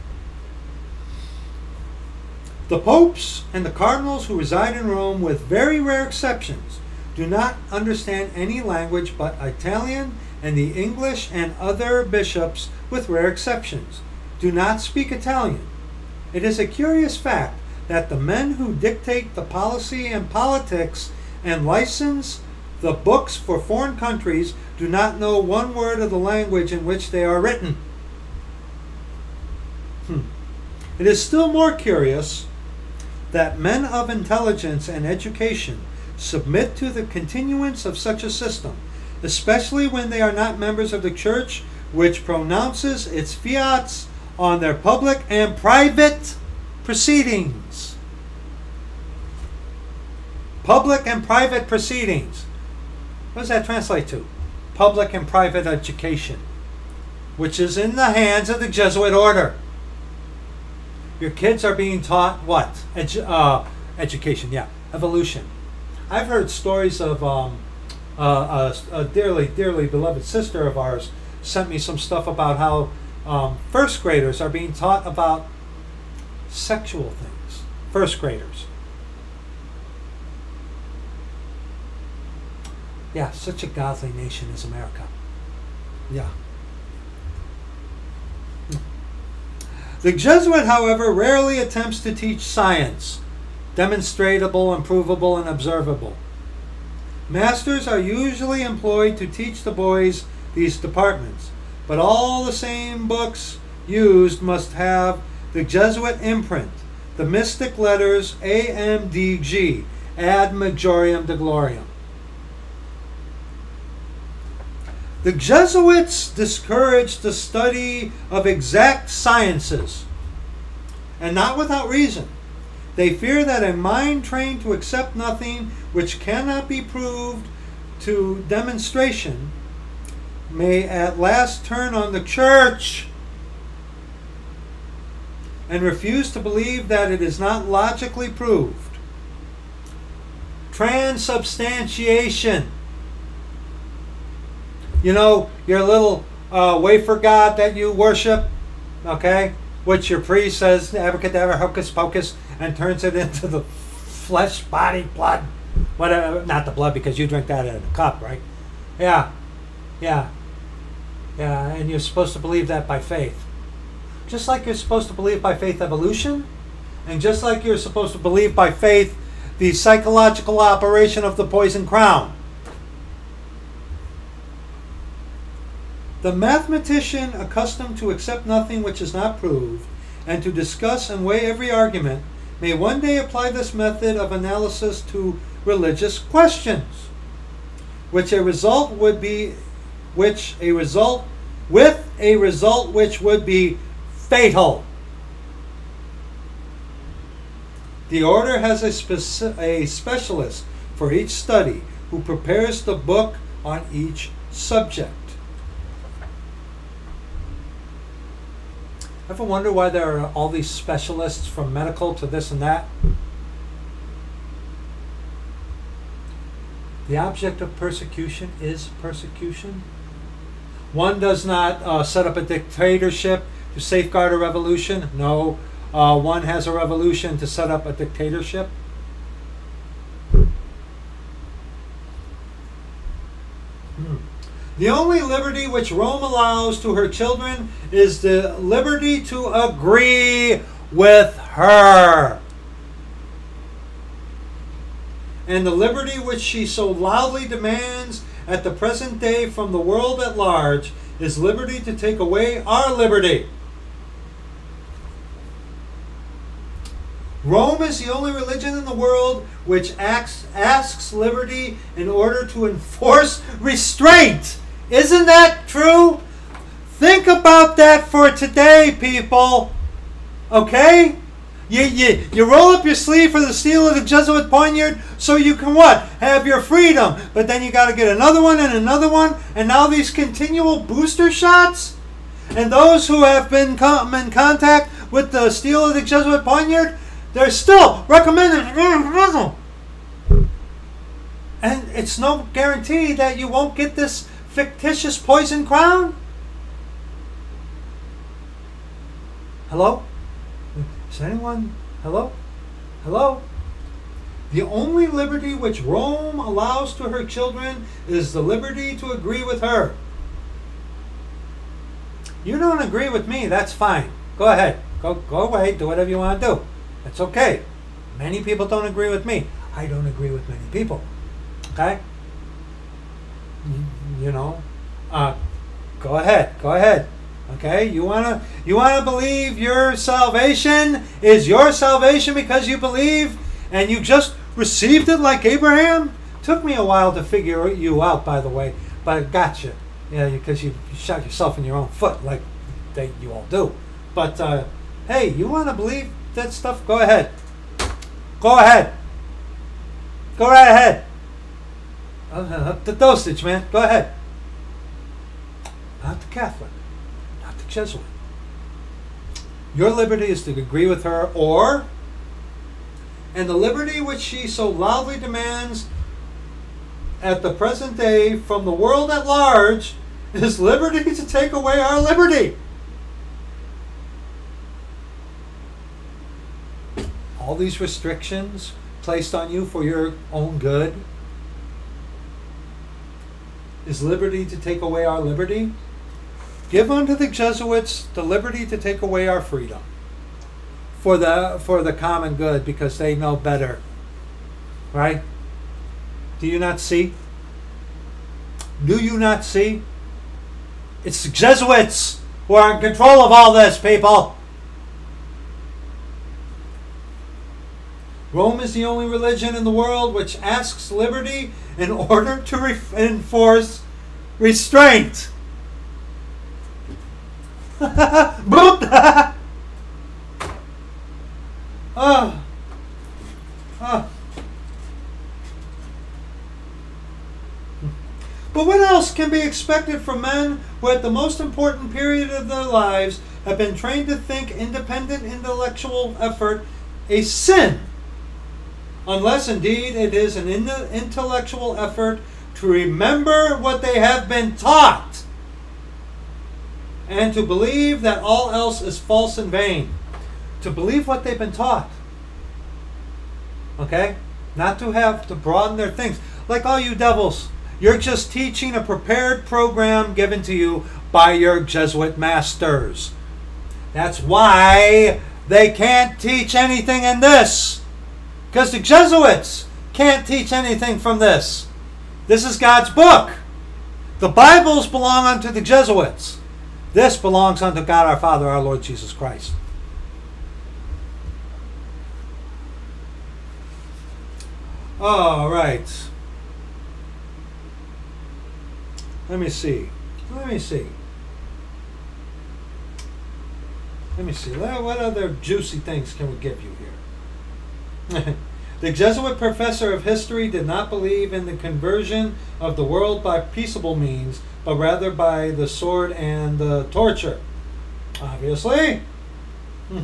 The popes and the cardinals who reside in Rome, with very rare exceptions, do not understand any language but Italian and the English and other bishops, with rare exceptions, do not speak Italian. It is a curious fact that the men who dictate the policy and politics and license the books for foreign countries do not know one word of the language in which they are written. Hmm. It is still more curious that men of intelligence and education submit to the continuance of such a system, especially when they are not members of the church which pronounces its fiats on their public and private proceedings. Public and private proceedings. What does that translate to? Public and private education, which is in the hands of the Jesuit order. Your kids are being taught what? Edu- uh, education, yeah, evolution. I've heard stories of um, uh, a, a dearly, dearly beloved sister of ours sent me some stuff about how um, first graders are being taught about sexual things. First graders. Yeah, such a godly nation is America. Yeah. The Jesuit, however, rarely attempts to teach science, demonstrable and provable and observable. Masters are usually employed to teach the boys these departments, but all the same books used must have the Jesuit imprint, the mystic letters AMDG, Ad Majorem Dei Gloriam. The Jesuits discouraged the study of exact sciences, and not without reason. They fear that a mind trained to accept nothing which cannot be proved to demonstration may at last turn on the church and refuse to believe that it is not logically proved. Transubstantiation. You know, your little uh, wafer god that you worship, okay, which your priest says abracadabra, hocus pocus, and turns it into the flesh, body, blood, whatever. Not the blood because you drink that in a cup, right? Yeah, yeah, yeah. And you're supposed to believe that by faith, just like you're supposed to believe by faith evolution, and just like you're supposed to believe by faith the psychological operation of the poison crown. The mathematician accustomed to accept nothing which is not proved, and to discuss and weigh every argument, may one day apply this method of analysis to religious questions, which a result would be which a result with a result which would be fatal. The order has a, speci- a specialist for each study who prepares the book on each subject. Ever wonder why there are all these specialists from medical to this and that? The object of persecution is persecution. One does not uh, set up a dictatorship to safeguard a revolution. No, uh, one has a revolution to set up a dictatorship. The only liberty which Rome allows to her children is the liberty to agree with her. And the liberty which she so loudly demands at the present day from the world at large is liberty to take away our liberty. Rome is the only religion in the world which acts, asks liberty in order to enforce restraint. Isn't that true? Think about that for today, people. Okay? You, you, you roll up your sleeve for the steel of the Jesuit poniard so you can what? Have your freedom. But then you got to get another one and another one. And now these continual booster shots? And those who have been come in contact with the steel of the Jesuit poniard, they're still recommended. And it's no guarantee that you won't get this fictitious poison crown? Hello? Is anyone? Hello? Hello? The only liberty which Rome allows to her children is the liberty to agree with her. You don't agree with me, that's fine. Go ahead. Go, go away. Do whatever you want to do. That's okay. Many people don't agree with me. I don't agree with many people. Okay? You, know, uh, go ahead. Go ahead. Okay? You wanna you wanna believe your salvation is your salvation because you believe and you just received it like Abraham? Took me a while to figure you out, by the way, but I got you. Yeah, because you, shot yourself in your own foot, like they you all do. But uh, hey, you want to believe that stuff? Go ahead. Go ahead. Go right ahead. Up the dosage, man. Go ahead. Not the Catholic, not the Jesuit. Your liberty is to agree with her, or, and the liberty which she so loudly demands at the present day from the world at large is liberty to take away our liberty. All these restrictions placed on you for your own good is liberty to take away our liberty. Give unto the Jesuits the liberty to take away our freedom for the for the common good because they know better. Right? Do you not see? Do you not see? It's the Jesuits who are in control of all this, people. Rome is the only religion in the world which asks liberty in order to re- enforce restraint. Oh. Oh. But what else can be expected from men who, at the most important period of their lives, have been trained to think independent intellectual effort a sin? Unless indeed it is an intellectual effort to remember what they have been taught and to believe that all else is false and vain. To believe what they've been taught. Okay? Not to have to broaden their things. Like all you devils. You're just teaching a prepared program given to you by your Jesuit masters. That's why they can't teach anything in this. Because the Jesuits can't teach anything from this. This is God's book. The Bibles belong unto the Jesuits. This belongs unto God our Father, our Lord Jesus Christ. All right. Let me see. Let me see. Let me see. What other juicy things can we give you here? the Jesuit professor of history did not believe in the conversion of the world by peaceable means, but rather by the sword and the torture. Obviously. Hmm.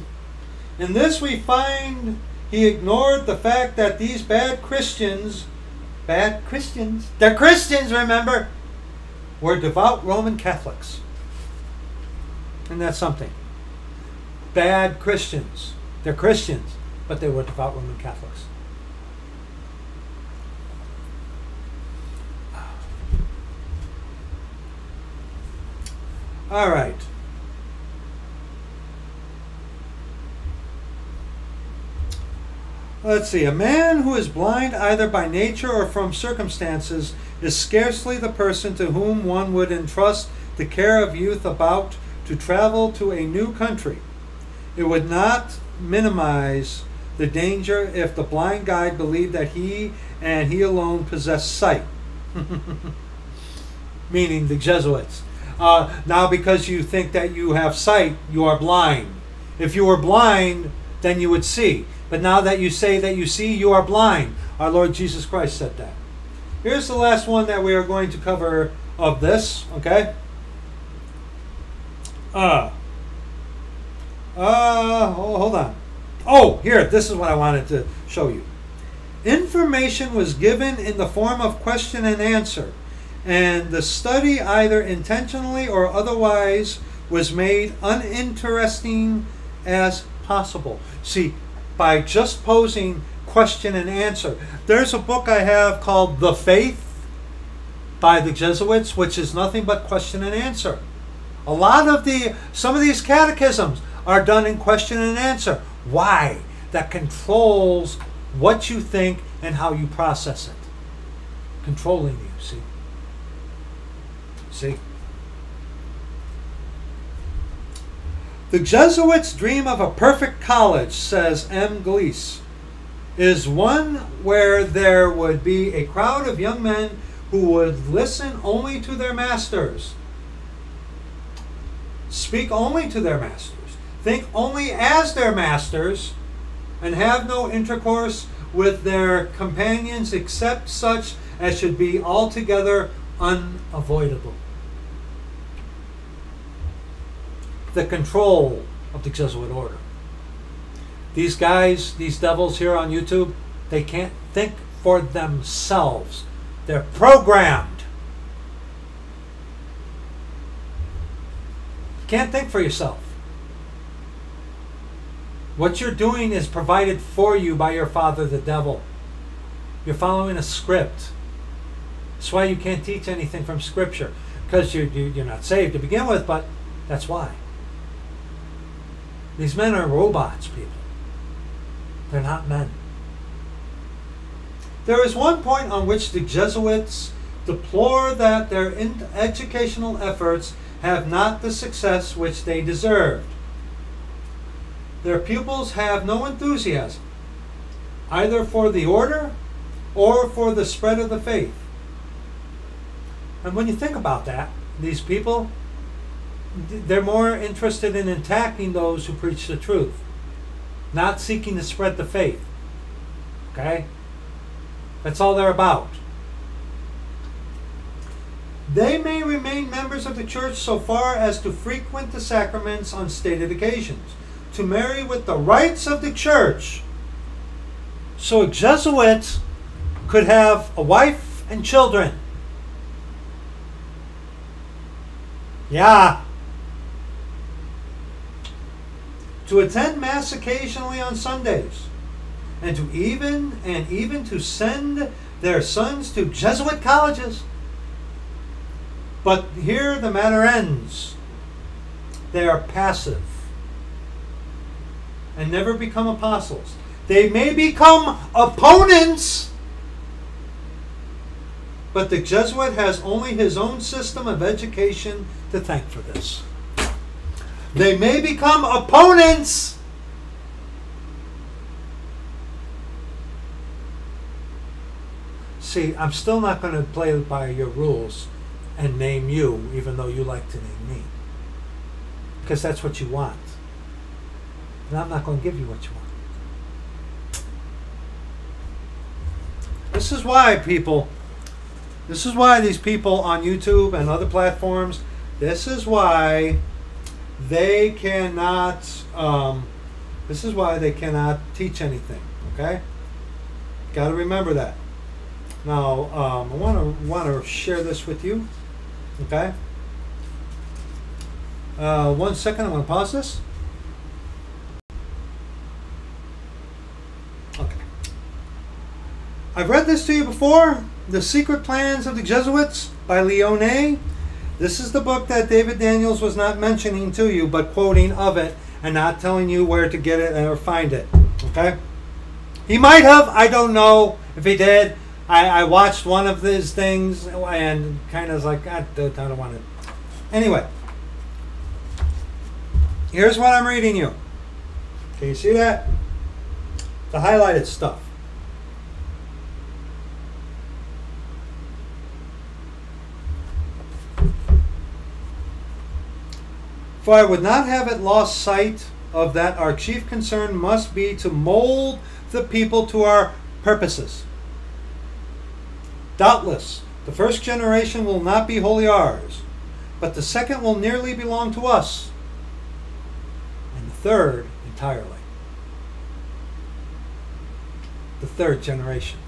In this, we find he ignored the fact that these bad Christians, bad Christians, they're Christians, remember, were devout Roman Catholics. And that's something. Bad Christians. They're Christians, but they were devout Roman Catholics. All right. Let's see. A man who is blind either by nature or from circumstances is scarcely the person to whom one would entrust the care of youth about to travel to a new country. It would not minimize the danger if the blind guide believed that he and he alone possessed sight. Meaning the Jesuits. Uh, now, because you think that you have sight, you are blind. If you were blind, then you would see. But now that you say that you see, you are blind. Our Lord Jesus Christ said that. Here's the last one that we are going to cover of this, okay? Uh, uh, hold on. Oh, here, this is what I wanted to show you. Information was given in the form of question and answer, and the study, either intentionally or otherwise, was made uninteresting as possible. See, by just posing question and answer. There's a book I have called The Faith by the Jesuits, which is nothing but question and answer. A lot of the some of these catechisms are done in question and answer. Why? That controls what you think and how you process it. Controlling you, see? The Jesuits' dream of a perfect college, says M. Glees, is one where there would be a crowd of young men who would listen only to their masters, speak only to their masters, think only as their masters, and have no intercourse with their companions except such as should be altogether unavoidable. The control of the Jesuit order. These guys, these devils here on YouTube, they can't think for themselves. They're programmed. You can't think for yourself. What you're doing is provided for you by your father, the devil. You're following a script. That's why you can't teach anything from Scripture, because you're, you're not saved to begin with, but that's why. These men are robots, people. They're not men. There is one point on which the Jesuits deplore that their educational efforts have not the success which they deserved. Their pupils have no enthusiasm, either for the order or for the spread of the faith. And when you think about that, these people, they're more interested in attacking those who preach the truth, not seeking to spread the faith. Okay? That's all they're about. They may remain members of the church so far as to frequent the sacraments on stated occasions, to marry with the rites of the church. So a Jesuit could have a wife and children. Yeah. To attend Mass occasionally on Sundays and to even and even to send their sons to Jesuit colleges. But here the matter ends. They are passive and never become apostles. They may become opponents, but the Jesuit has only his own system of education to thank for this. They may become opponents, See, I'm still not going to play by your rules and name you, even though you like to name me. Because that's what you want. And I'm not going to give you what you want. This is why people, this is why these people on YouTube and other platforms, this is why they cannot, um, this is why they cannot teach anything, okay? Got to remember that. Now, um, I want to want to share this with you. Okay. Uh, one second. I'm going to pause this. Okay. I've read this to you before. The Secret Plans of the Jesuits by Leone. This is the book that David Daniels was not mentioning to you, but quoting of it and not telling you where to get it or find it. Okay? He might have, I don't know if he did. I, I watched one of these things and kind of was like, I don't want it. Anyway, here's what I'm reading you. Can you see that? The highlighted stuff. For I would not have it lost sight of that our chief concern must be to mold the people to our purposes Doubtless, the first generation will not be wholly ours, but the second will nearly belong to us, and the third entirely. The third generation.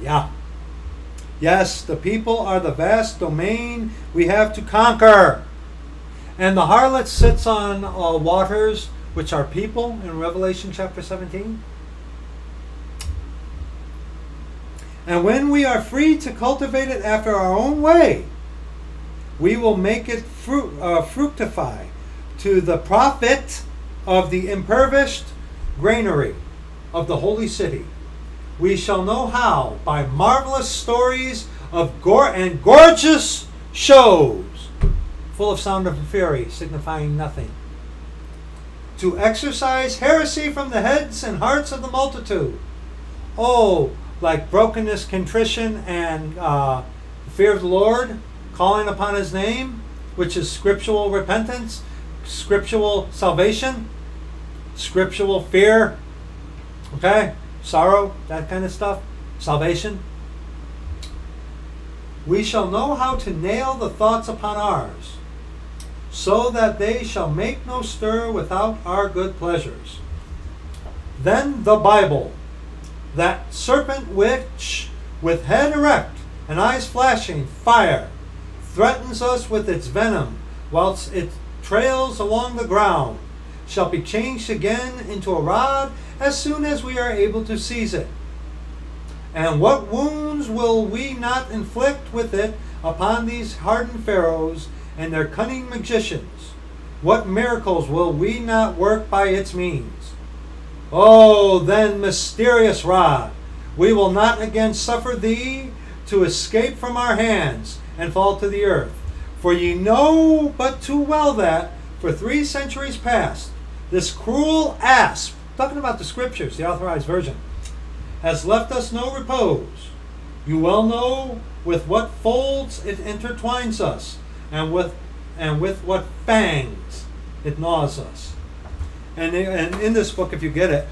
Yeah. Yes, the people are the vast domain we have to conquer. And the harlot sits on uh, waters, which are people in Revelation chapter 17. And when we are free to cultivate it after our own way, we will make it fruit, uh, fructify to the profit of the impoverished granary of the holy city. We shall know how by marvelous stories of gore and gorgeous shows, full of sound of fury, signifying nothing. To exercise heresy from the heads and hearts of the multitude. Oh, like brokenness, contrition, and uh, fear of the Lord, calling upon His name, which is scriptural repentance, scriptural salvation, scriptural fear, okay, sorrow, that kind of stuff, salvation. We shall know how to nail the thoughts upon ours, so that they shall make no stir without our good pleasures. Then the Bible, that serpent which, with head erect and eyes flashing fire, threatens us with its venom, whilst it trails along the ground, shall be changed again into a rod as soon as we are able to seize it. And what wounds will we not inflict with it upon these hardened pharaohs and their cunning magicians? What miracles will we not work by its means? Oh, then, mysterious rod, we will not again suffer thee to escape from our hands and fall to the earth. For ye know but too well that, for three centuries past, this cruel asp, talking about the scriptures, the authorized version, has left us no repose. You well know with what folds it intertwines us, and with and with what fangs it gnaws us. And and in this book, if you get it,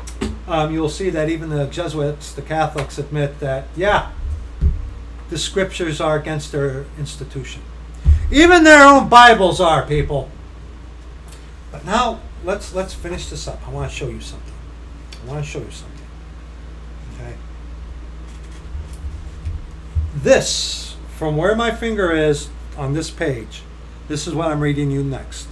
um, you'll see that even the Jesuits, the Catholics, admit that yeah, the scriptures are against their institution. Even their own Bibles are, people. But now let's let's finish this up. I want to show you something. I want to show you something. Okay. This, from where my finger is on this page, this is what I'm reading you next.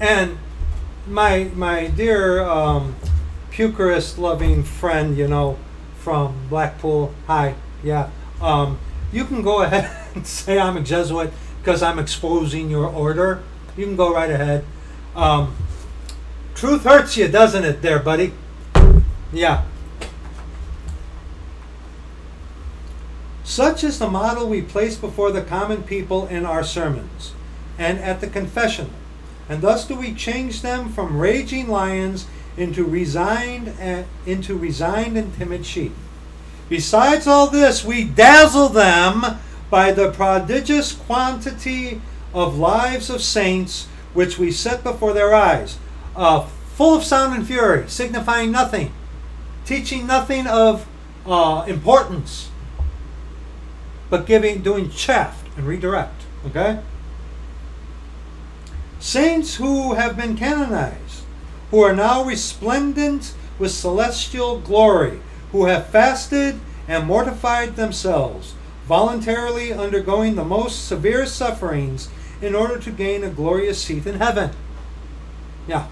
And my my dear um, loving friend, you know, from Blackpool, hi, yeah. Um, you can go ahead and say I'm a Jesuit because I'm exposing your order. You can go right ahead. Um, truth hurts you, doesn't it, there, buddy? Yeah. Such is the model we place before the common people in our sermons and at the confessional, and thus do we change them from raging lions into resigned and, into resigned and timid sheep. Besides all this, we dazzle them by the prodigious quantity of lives of saints which we set before their eyes, uh, full of sound and fury, signifying nothing, teaching nothing of uh, importance, but giving, doing chaff and redirect. Okay? Saints who have been canonized, who are now resplendent with celestial glory, who have fasted and mortified themselves, voluntarily undergoing the most severe sufferings in order to gain a glorious seat in heaven. Yeah.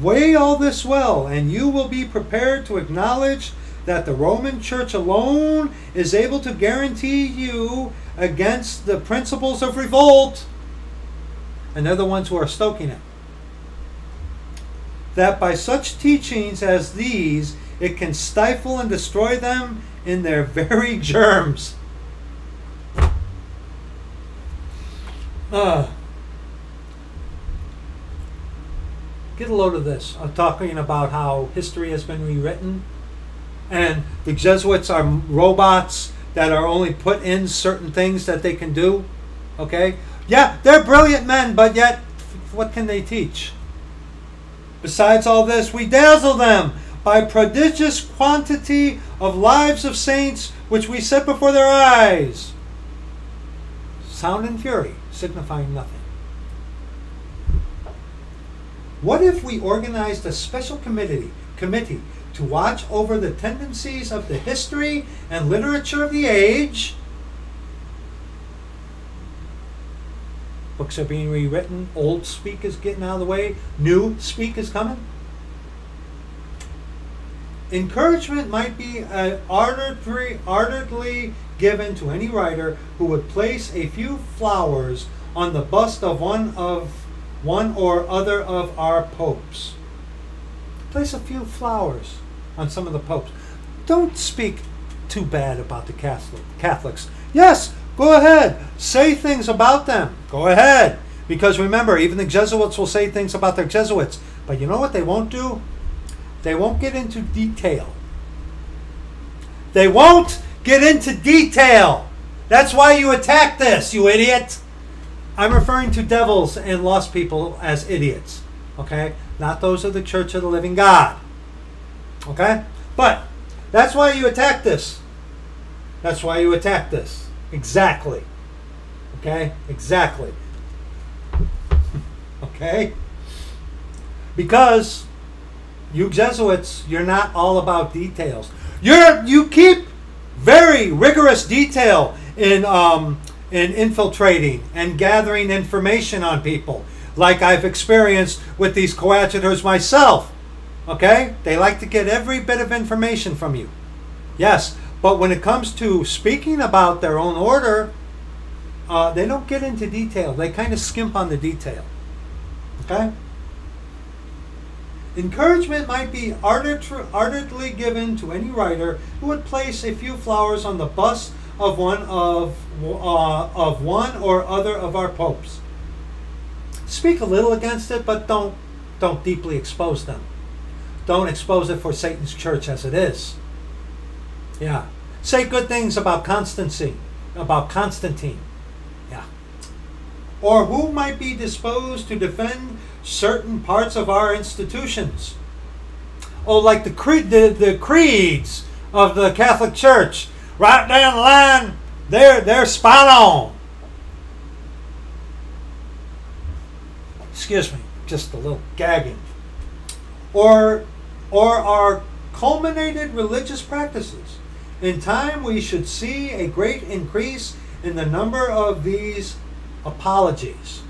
Weigh all this well, and you will be prepared to acknowledge that the Roman Church alone is able to guarantee you against the principles of revolt. And they're the ones who are stoking it. That by such teachings as these, it can stifle and destroy them in their very germs. Uh, get a load of this. I'm talking about how history has been rewritten, and the Jesuits are robots that are only put in certain things that they can do. Okay? Yeah, they're brilliant men, but yet, what can they teach? Besides all this, we dazzle them by prodigious quantity of lives of saints which we set before their eyes. Sound and fury, signifying nothing. What if we organized a special committee, committee to watch over the tendencies of the history and literature of the age? Books are being rewritten, old speak is getting out of the way, new speak is coming. Encouragement might be uh, ardently, ardently given to any writer who would place a few flowers on the bust of one of one or other of our popes. Place a few flowers on some of the popes. Don't speak too bad about the Catholic, Catholics. Yes, go ahead. Say things about them. Go ahead. Because remember, even the Jesuits will say things about their Jesuits. But you know what they won't do? They won't get into detail. They won't get into detail. That's why you attack this, you idiot. I'm referring to devils and lost people as idiots. Okay? Not those of the Church of the Living God. Okay? But that's why you attack this. That's why you attack this. Exactly. Okay? Exactly. okay? Because you Jesuits, you're not all about details. You're you keep very rigorous detail in um, in infiltrating and gathering information on people, like I've experienced with these coadjutors myself. Okay, they like to get every bit of information from you. Yes, but when it comes to speaking about their own order, uh, they don't get into detail. They kind of skimp on the detail. Okay. Encouragement might be ardently given to any writer who would place a few flowers on the bust of one of, uh, of one or other of our popes. Speak a little against it, but don't don't deeply expose them. Don't expose it for Satan's church as it is. Yeah. Say good things about Constantine, about Constantine. Yeah. Or who might be disposed to defend certain parts of our institutions. Oh, like the, creed, the, the creeds of the Catholic Church, right down the line, they're, they're spot on. Excuse me, just a little gagging. Or, or our culminated religious practices. In time, we should see a great increase in the number of these apologies.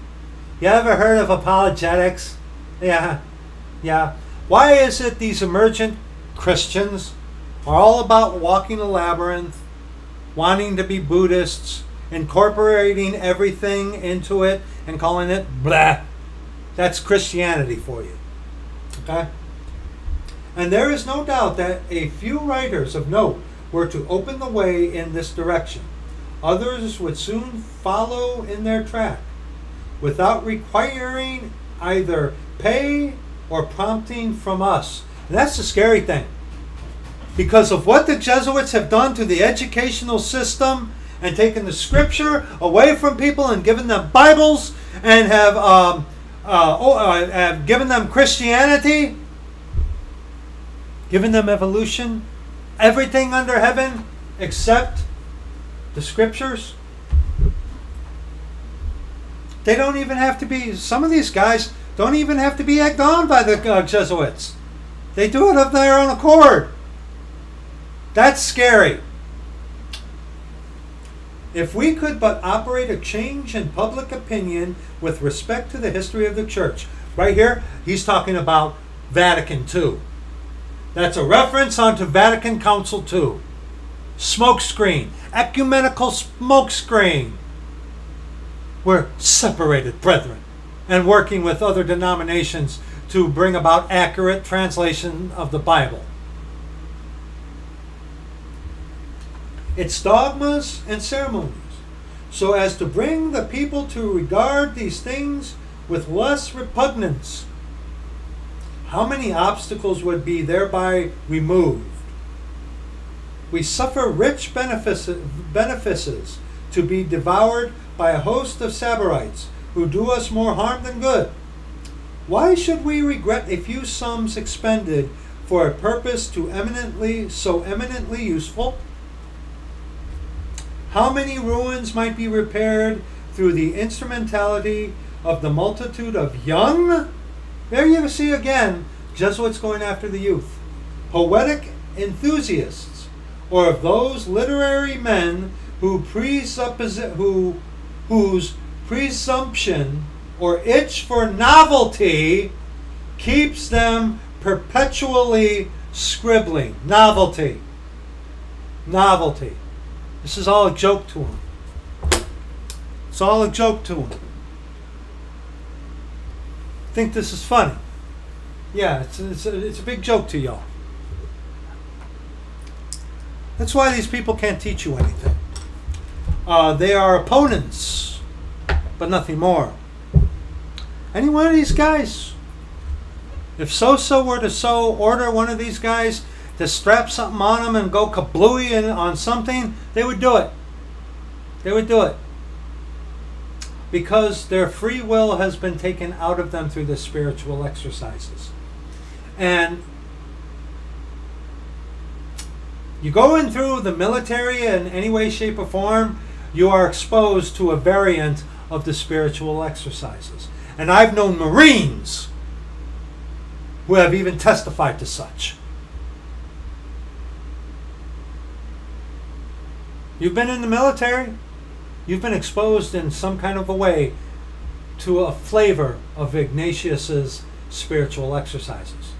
You ever heard of apologetics? Yeah. Yeah. Why is it these emergent Christians are all about walking the labyrinth, wanting to be Buddhists, incorporating everything into it and calling it blah? That's Christianity for you. Okay? And there is no doubt that a few writers of note were to open the way in this direction. Others would soon follow in their track without requiring either pay or prompting from us. And that's the scary thing. Because of what the Jesuits have done to the educational system and taken the scripture away from people and given them Bibles and have, um, uh, oh, uh, have given them Christianity, given them evolution, everything under heaven except the scriptures. They don't even have to be, some of these guys don't even have to be egged on by the uh, Jesuits. They do it of their own accord. That's scary. If we could but operate a change in public opinion with respect to the history of the church. Right here, he's talking about Vatican II. That's a reference onto Vatican Council II. Smokescreen, ecumenical smokescreen. We're separated brethren and working with other denominations to bring about accurate translation of the Bible. Its dogmas and ceremonies, so as to bring the people to regard these things with less repugnance. How many obstacles would be thereby removed? We suffer rich benefices to be devoured by a host of Sybarites who do us more harm than good. Why should we regret a few sums expended for a purpose to eminently so eminently useful? How many ruins might be repaired through the instrumentality of the multitude of young? There you see again Jesuits going after the youth, poetic enthusiasts, or of those literary men who presuppose who whose presumption or itch for novelty keeps them perpetually scribbling, novelty. Novelty. This is all a joke to them. It's all a joke to them. Think this is funny. Yeah, it's, it's, a, it's a big joke to y'all. That's why these people can't teach you anything. Uh, they are opponents, but nothing more. Any one of these guys, if Sosa were to so order one of these guys to strap something on them and go kablooey in, on something, they would do it. They would do it. Because their free will has been taken out of them through the spiritual exercises. And you go in through the military in any way, shape, or form, you are exposed to a variant of the spiritual exercises. And I've known Marines who have even testified to such. You've been in the military, you've been exposed in some kind of a way to a flavor of Ignatius's spiritual exercises.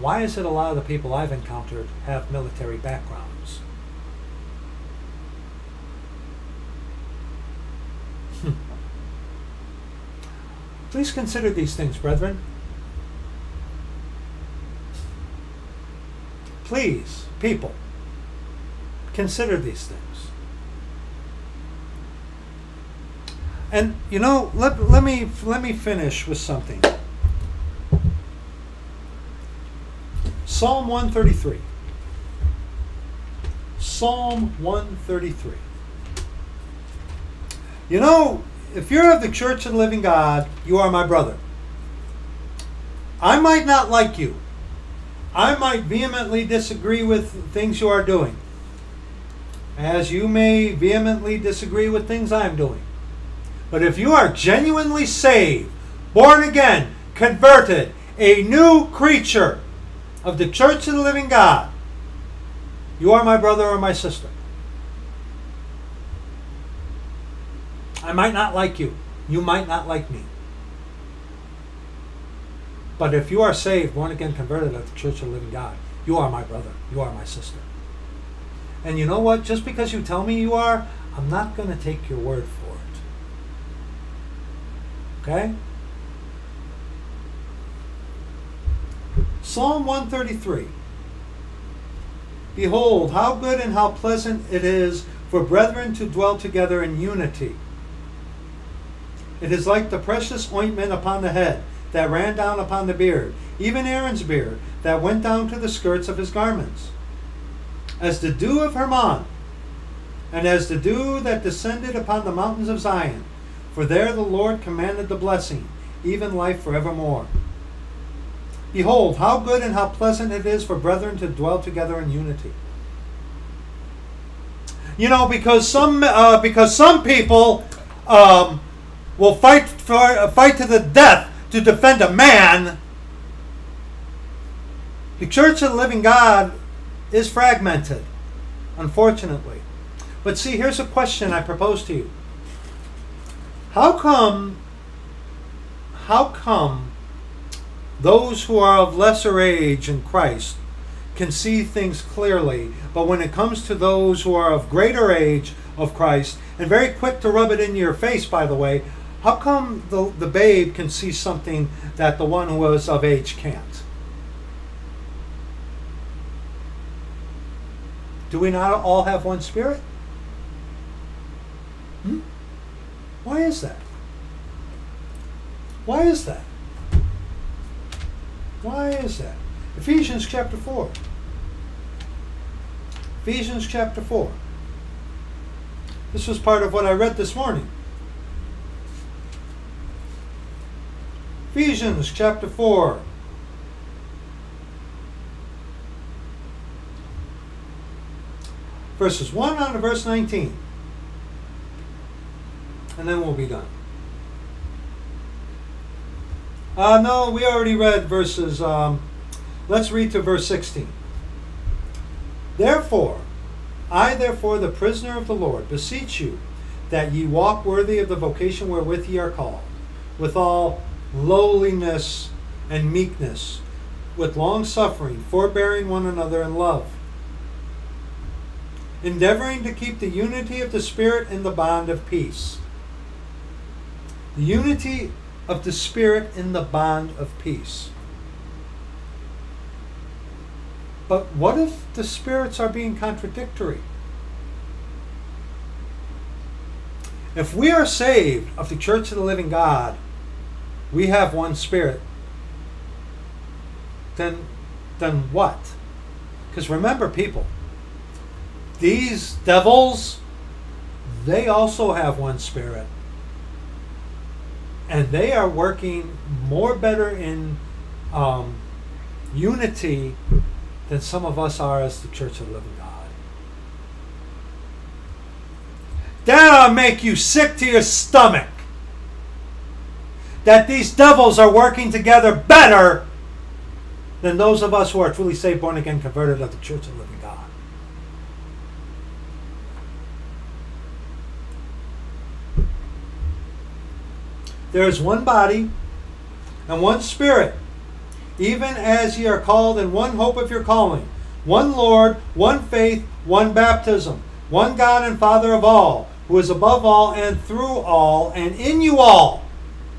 Why is it a lot of the people I've encountered have military backgrounds? Hmm. Please consider these things, brethren. Please, people, consider these things. And you know, let, let me let me finish with something. Psalm 133. Psalm 133. You know, if you're of the Church of the Living God, you are my brother. I might not like you. I might vehemently disagree with things you are doing, as you may vehemently disagree with things I'm doing. But if you are genuinely saved, born again, converted, a new creature of the Church of the Living God, you are my brother or my sister. I might not like you. You might not like me. But if you are saved, born again, converted of the Church of the Living God, you are my brother. You are my sister. And you know what? Just because you tell me you are, I'm not going to take your word for it. Okay? Psalm 133. Behold, how good and how pleasant it is for brethren to dwell together in unity. It is like the precious ointment upon the head that ran down upon the beard, even Aaron's beard, that went down to the skirts of his garments. As the dew of Hermon, and as the dew that descended upon the mountains of Zion, for there the Lord commanded the blessing, even life forevermore. Behold, how good and how pleasant it is for brethren to dwell together in unity. You know, because some uh, because some people um, will fight for uh, fight to the death to defend a man. The Church of the Living God is fragmented, unfortunately. But see, here's a question I propose to you. How come how come those who are of lesser age in Christ can see things clearly, but when it comes to those who are of greater age of Christ, and very quick to rub it in your face, by the way, how come the, the babe can see something that the one who is of age can't? Do we not all have one spirit? Hmm? Why is that? Why is that? Why is that? Ephesians chapter 4. Ephesians chapter 4. This was part of what I read this morning. Ephesians chapter 4. Verses 1 on to verse 19. And then we'll be done. Uh, no, we already read verses. Um, let's read to verse 16. Therefore, I, therefore, the prisoner of the Lord, beseech you that ye walk worthy of the vocation wherewith ye are called, with all lowliness and meekness, with long suffering, forbearing one another in love, endeavoring to keep the unity of the Spirit in the bond of peace. The unity of the Spirit in the bond of peace. But what if the spirits are being contradictory? If we are saved of the Church of the Living God, we have one spirit. Then, then what? Because remember, people, these devils, they also have one spirit. And they are working more better in um, unity than some of us are as the Church of the Living God. That'll make you sick to your stomach. That these devils are working together better than those of us who are truly saved, born again, converted of the Church of the Living God. There is one body and one spirit, even as ye are called in one hope of your calling, one Lord, one faith, one baptism, one God and Father of all, who is above all and through all and in you all.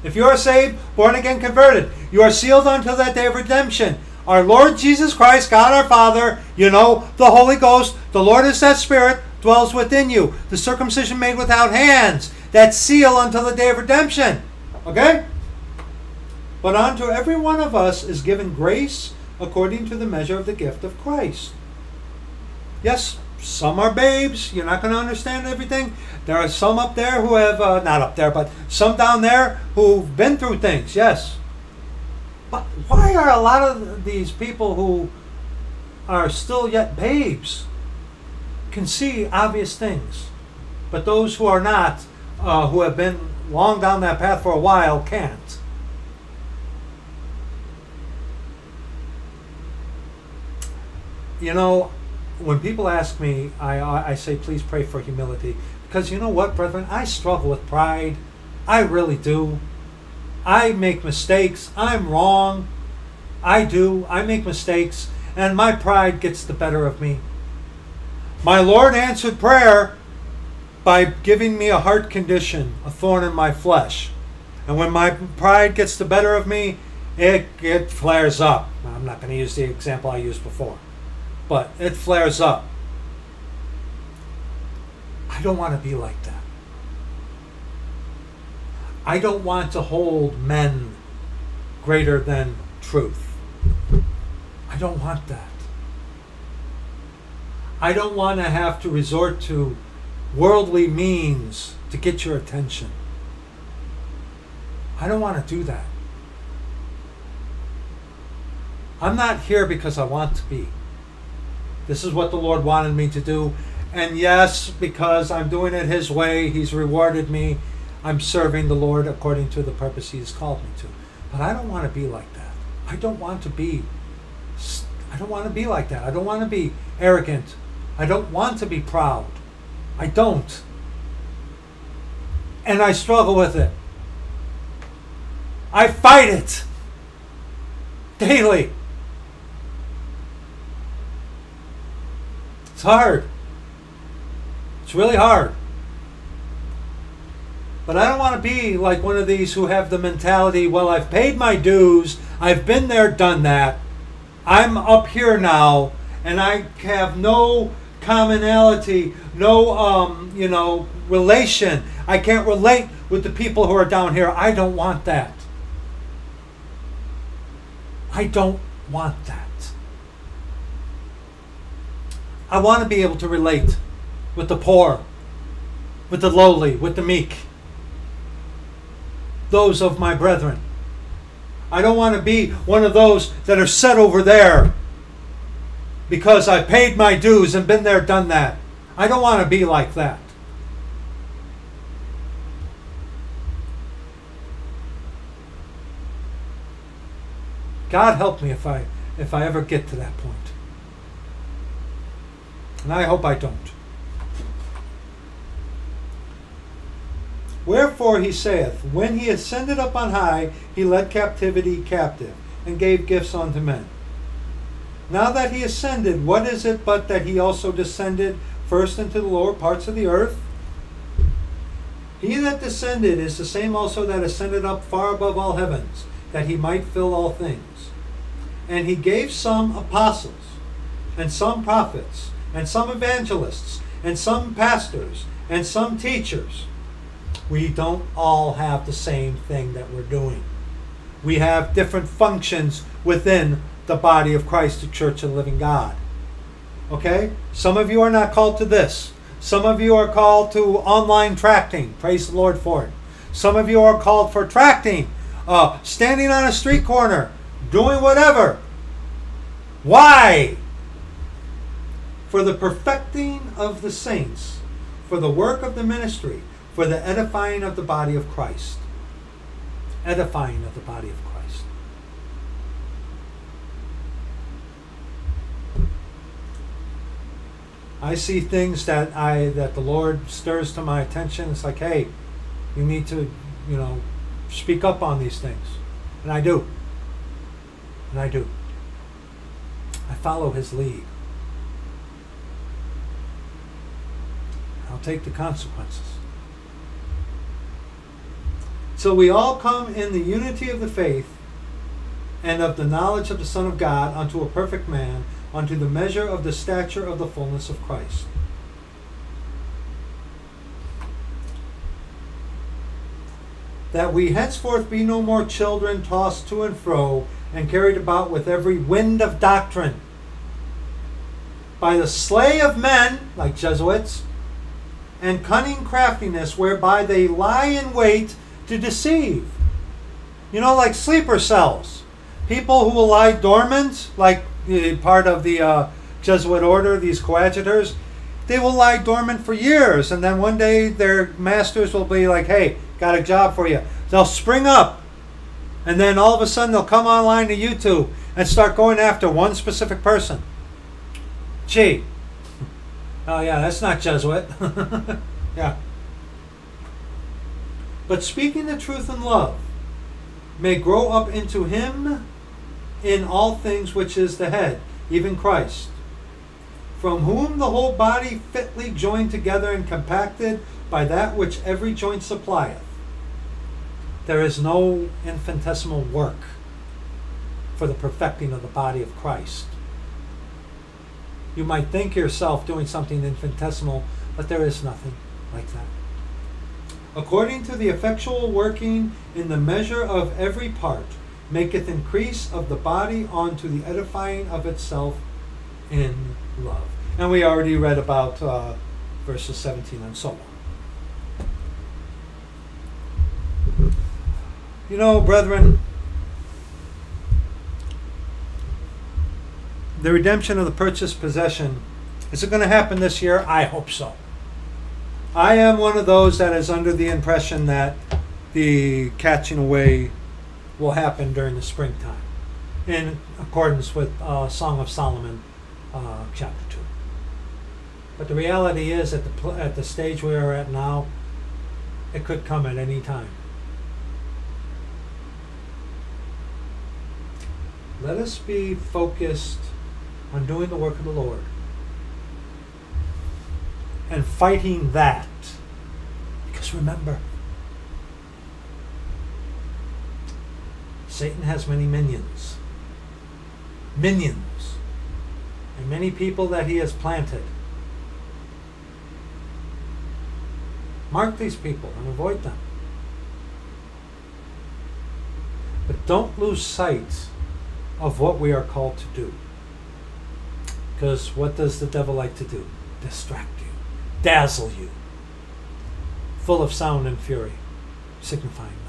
If you are saved, born again, converted, you are sealed until that day of redemption. Our Lord Jesus Christ, God our Father, you know, the Holy Ghost, the Lord is that Spirit, dwells within you. The circumcision made without hands, that seal until the day of redemption. Okay? But unto every one of us is given grace according to the measure of the gift of Christ. Yes, some are babes. You're not going to understand everything. There are some up there who have, uh, not up there, but some down there who've been through things, yes. But why are a lot of these people who are still yet babes can see obvious things, but those who are not, uh, who have been long down that path for a while, can't? You know, when people ask me, I, I say, please pray for humility. Because you know what, brethren? I struggle with pride. I really do. I make mistakes. I'm wrong. I do. I make mistakes. And my pride gets the better of me. My Lord answered prayer by giving me a heart condition, a thorn in my flesh. And when my pride gets the better of me, it, it flares up. I'm not going to use the example I used before but it flares up. I don't want to be like that. I don't want to hold men greater than truth. I don't want that. I don't want to have to resort to worldly means to get your attention. I don't want to do that. I'm not here because I want to be. This is what the Lord wanted me to do. And yes, because I'm doing it His way, He's rewarded me. I'm serving the Lord according to the purpose He has called me to. But I don't want to be like that. I don't want to be. I don't want to be like that. I don't want to be arrogant. I don't want to be proud. I don't. And I struggle with it. I fight it daily. It's hard. It's really hard. But I don't want to be like one of these who have the mentality, well, I've paid my dues, I've been there, done that. I'm up here now, and I have no commonality, no, um, you know, relation. I can't relate with the people who are down here. I don't want that. I don't want that. I want to be able to relate with the poor, with the lowly, with the meek, those of my brethren. I don't want to be one of those that are set over there because I paid my dues and been there, done that. I don't want to be like that. God help me if I if I ever get to that point. And I hope I don't. Wherefore he saith, When he ascended up on high, he led captivity captive, and gave gifts unto men. Now that he ascended, what is it but that he also descended first into the lower parts of the earth? He that descended is the same also that ascended up far above all heavens, that he might fill all things. And he gave some apostles, and some prophets, and some evangelists, and some pastors, and some teachers. We don't all have the same thing that we're doing. We have different functions within the body of Christ, the church of the living God. Okay? Some of you are not called to this. Some of you are called to online tracting. Praise the Lord for it. Some of you are called for tracting, uh, standing on a street corner, doing whatever. Why? For the perfecting of the saints, for the work of the ministry, for the edifying of the body of Christ. Edifying of the body of Christ. I see things that I that the Lord stirs to my attention. It's like, hey, you need to, you know, speak up on these things. And I do. And I do. I follow his lead. I'll take the consequences. So we all come in the unity of the faith and of the knowledge of the Son of God unto a perfect man unto the measure of the stature of the fullness of Christ. That we henceforth be no more children tossed to and fro and carried about with every wind of doctrine by the slay of men, like Jesuits, and cunning craftiness whereby they lie in wait to deceive. You know, like sleeper cells. People who will lie dormant, like part of the uh, Jesuit order, these coadjutors, they will lie dormant for years, and then one day their masters will be like, "Hey, got a job for you." They'll spring up, and then all of a sudden they'll come online to YouTube and start going after one specific person. Gee, oh yeah, that's not Jesuit. yeah. But speaking the truth in love may grow up into him in all things which is the head, even Christ, from whom the whole body fitly joined together and compacted by that which every joint supplieth. There is no infinitesimal work for the perfecting of the body of Christ. You might think yourself doing something infinitesimal, but there is nothing like that. According to the effectual working in the measure of every part, maketh increase of the body unto the edifying of itself in love. And we already read about uh, verses 17 and so on. You know, brethren, the redemption of the purchased possession, is it going to happen this year? I hope so. I am one of those that is under the impression that the catching away will happen during the springtime, in accordance with uh, Song of Solomon, uh, chapter two. But the reality is, at the at the stage we are at now, it could come at any time. Let us be focused on doing the work of the Lord and fighting that. Because remember, Satan has many minions. Minions. And many people that he has planted. Mark these people and avoid them. But don't lose sight of what we are called to do. Because what does the devil like to do? Distract you, dazzle you, full of sound and fury, signifying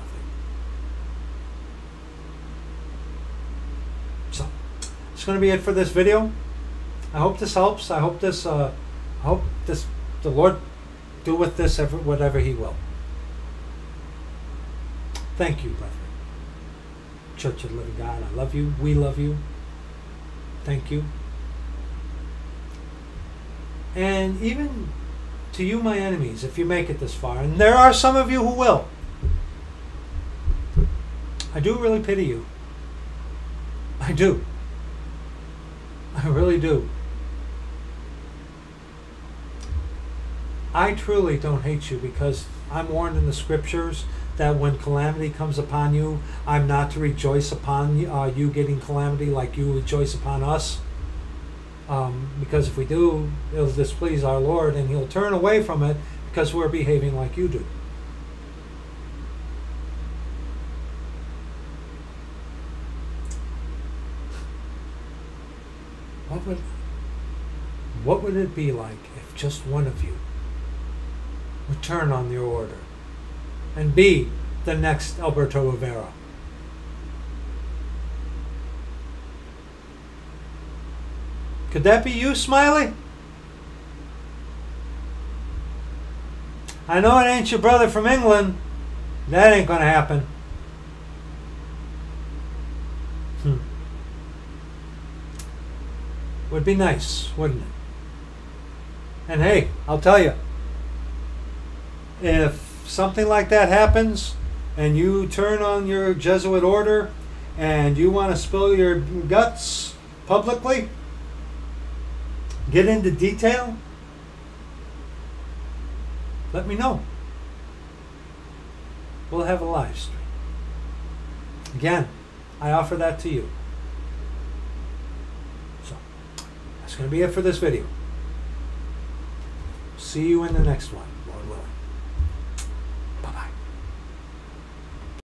It's going to be it for this video. I hope this helps. I hope this. Uh, I hope this. The Lord do with this ever, whatever He will. Thank you, brethren. Church of the Living God, I love you. We love you. Thank you. And even to you, my enemies, if you make it this far, and there are some of you who will, I do really pity you. I do. I really do. I truly don't hate you because I'm warned in the scriptures that when calamity comes upon you, I'm not to rejoice upon uh, you getting calamity like you rejoice upon us. Um, because if we do, it'll displease our Lord and He'll turn away from it because we're behaving like you do. What would, what would it be like if just one of you would turn on your order and be the next Alberto Rivera? Could that be you, Smiley? I know it ain't your brother from England. That ain't gonna happen. Would be nice, wouldn't it? And hey, I'll tell you, if something like that happens and you turn on your Jesuit order and you want to spill your guts publicly, get into detail, let me know. We'll have a live stream. Again, I offer that to you. So, that's going to be it for this video. See you in the next one.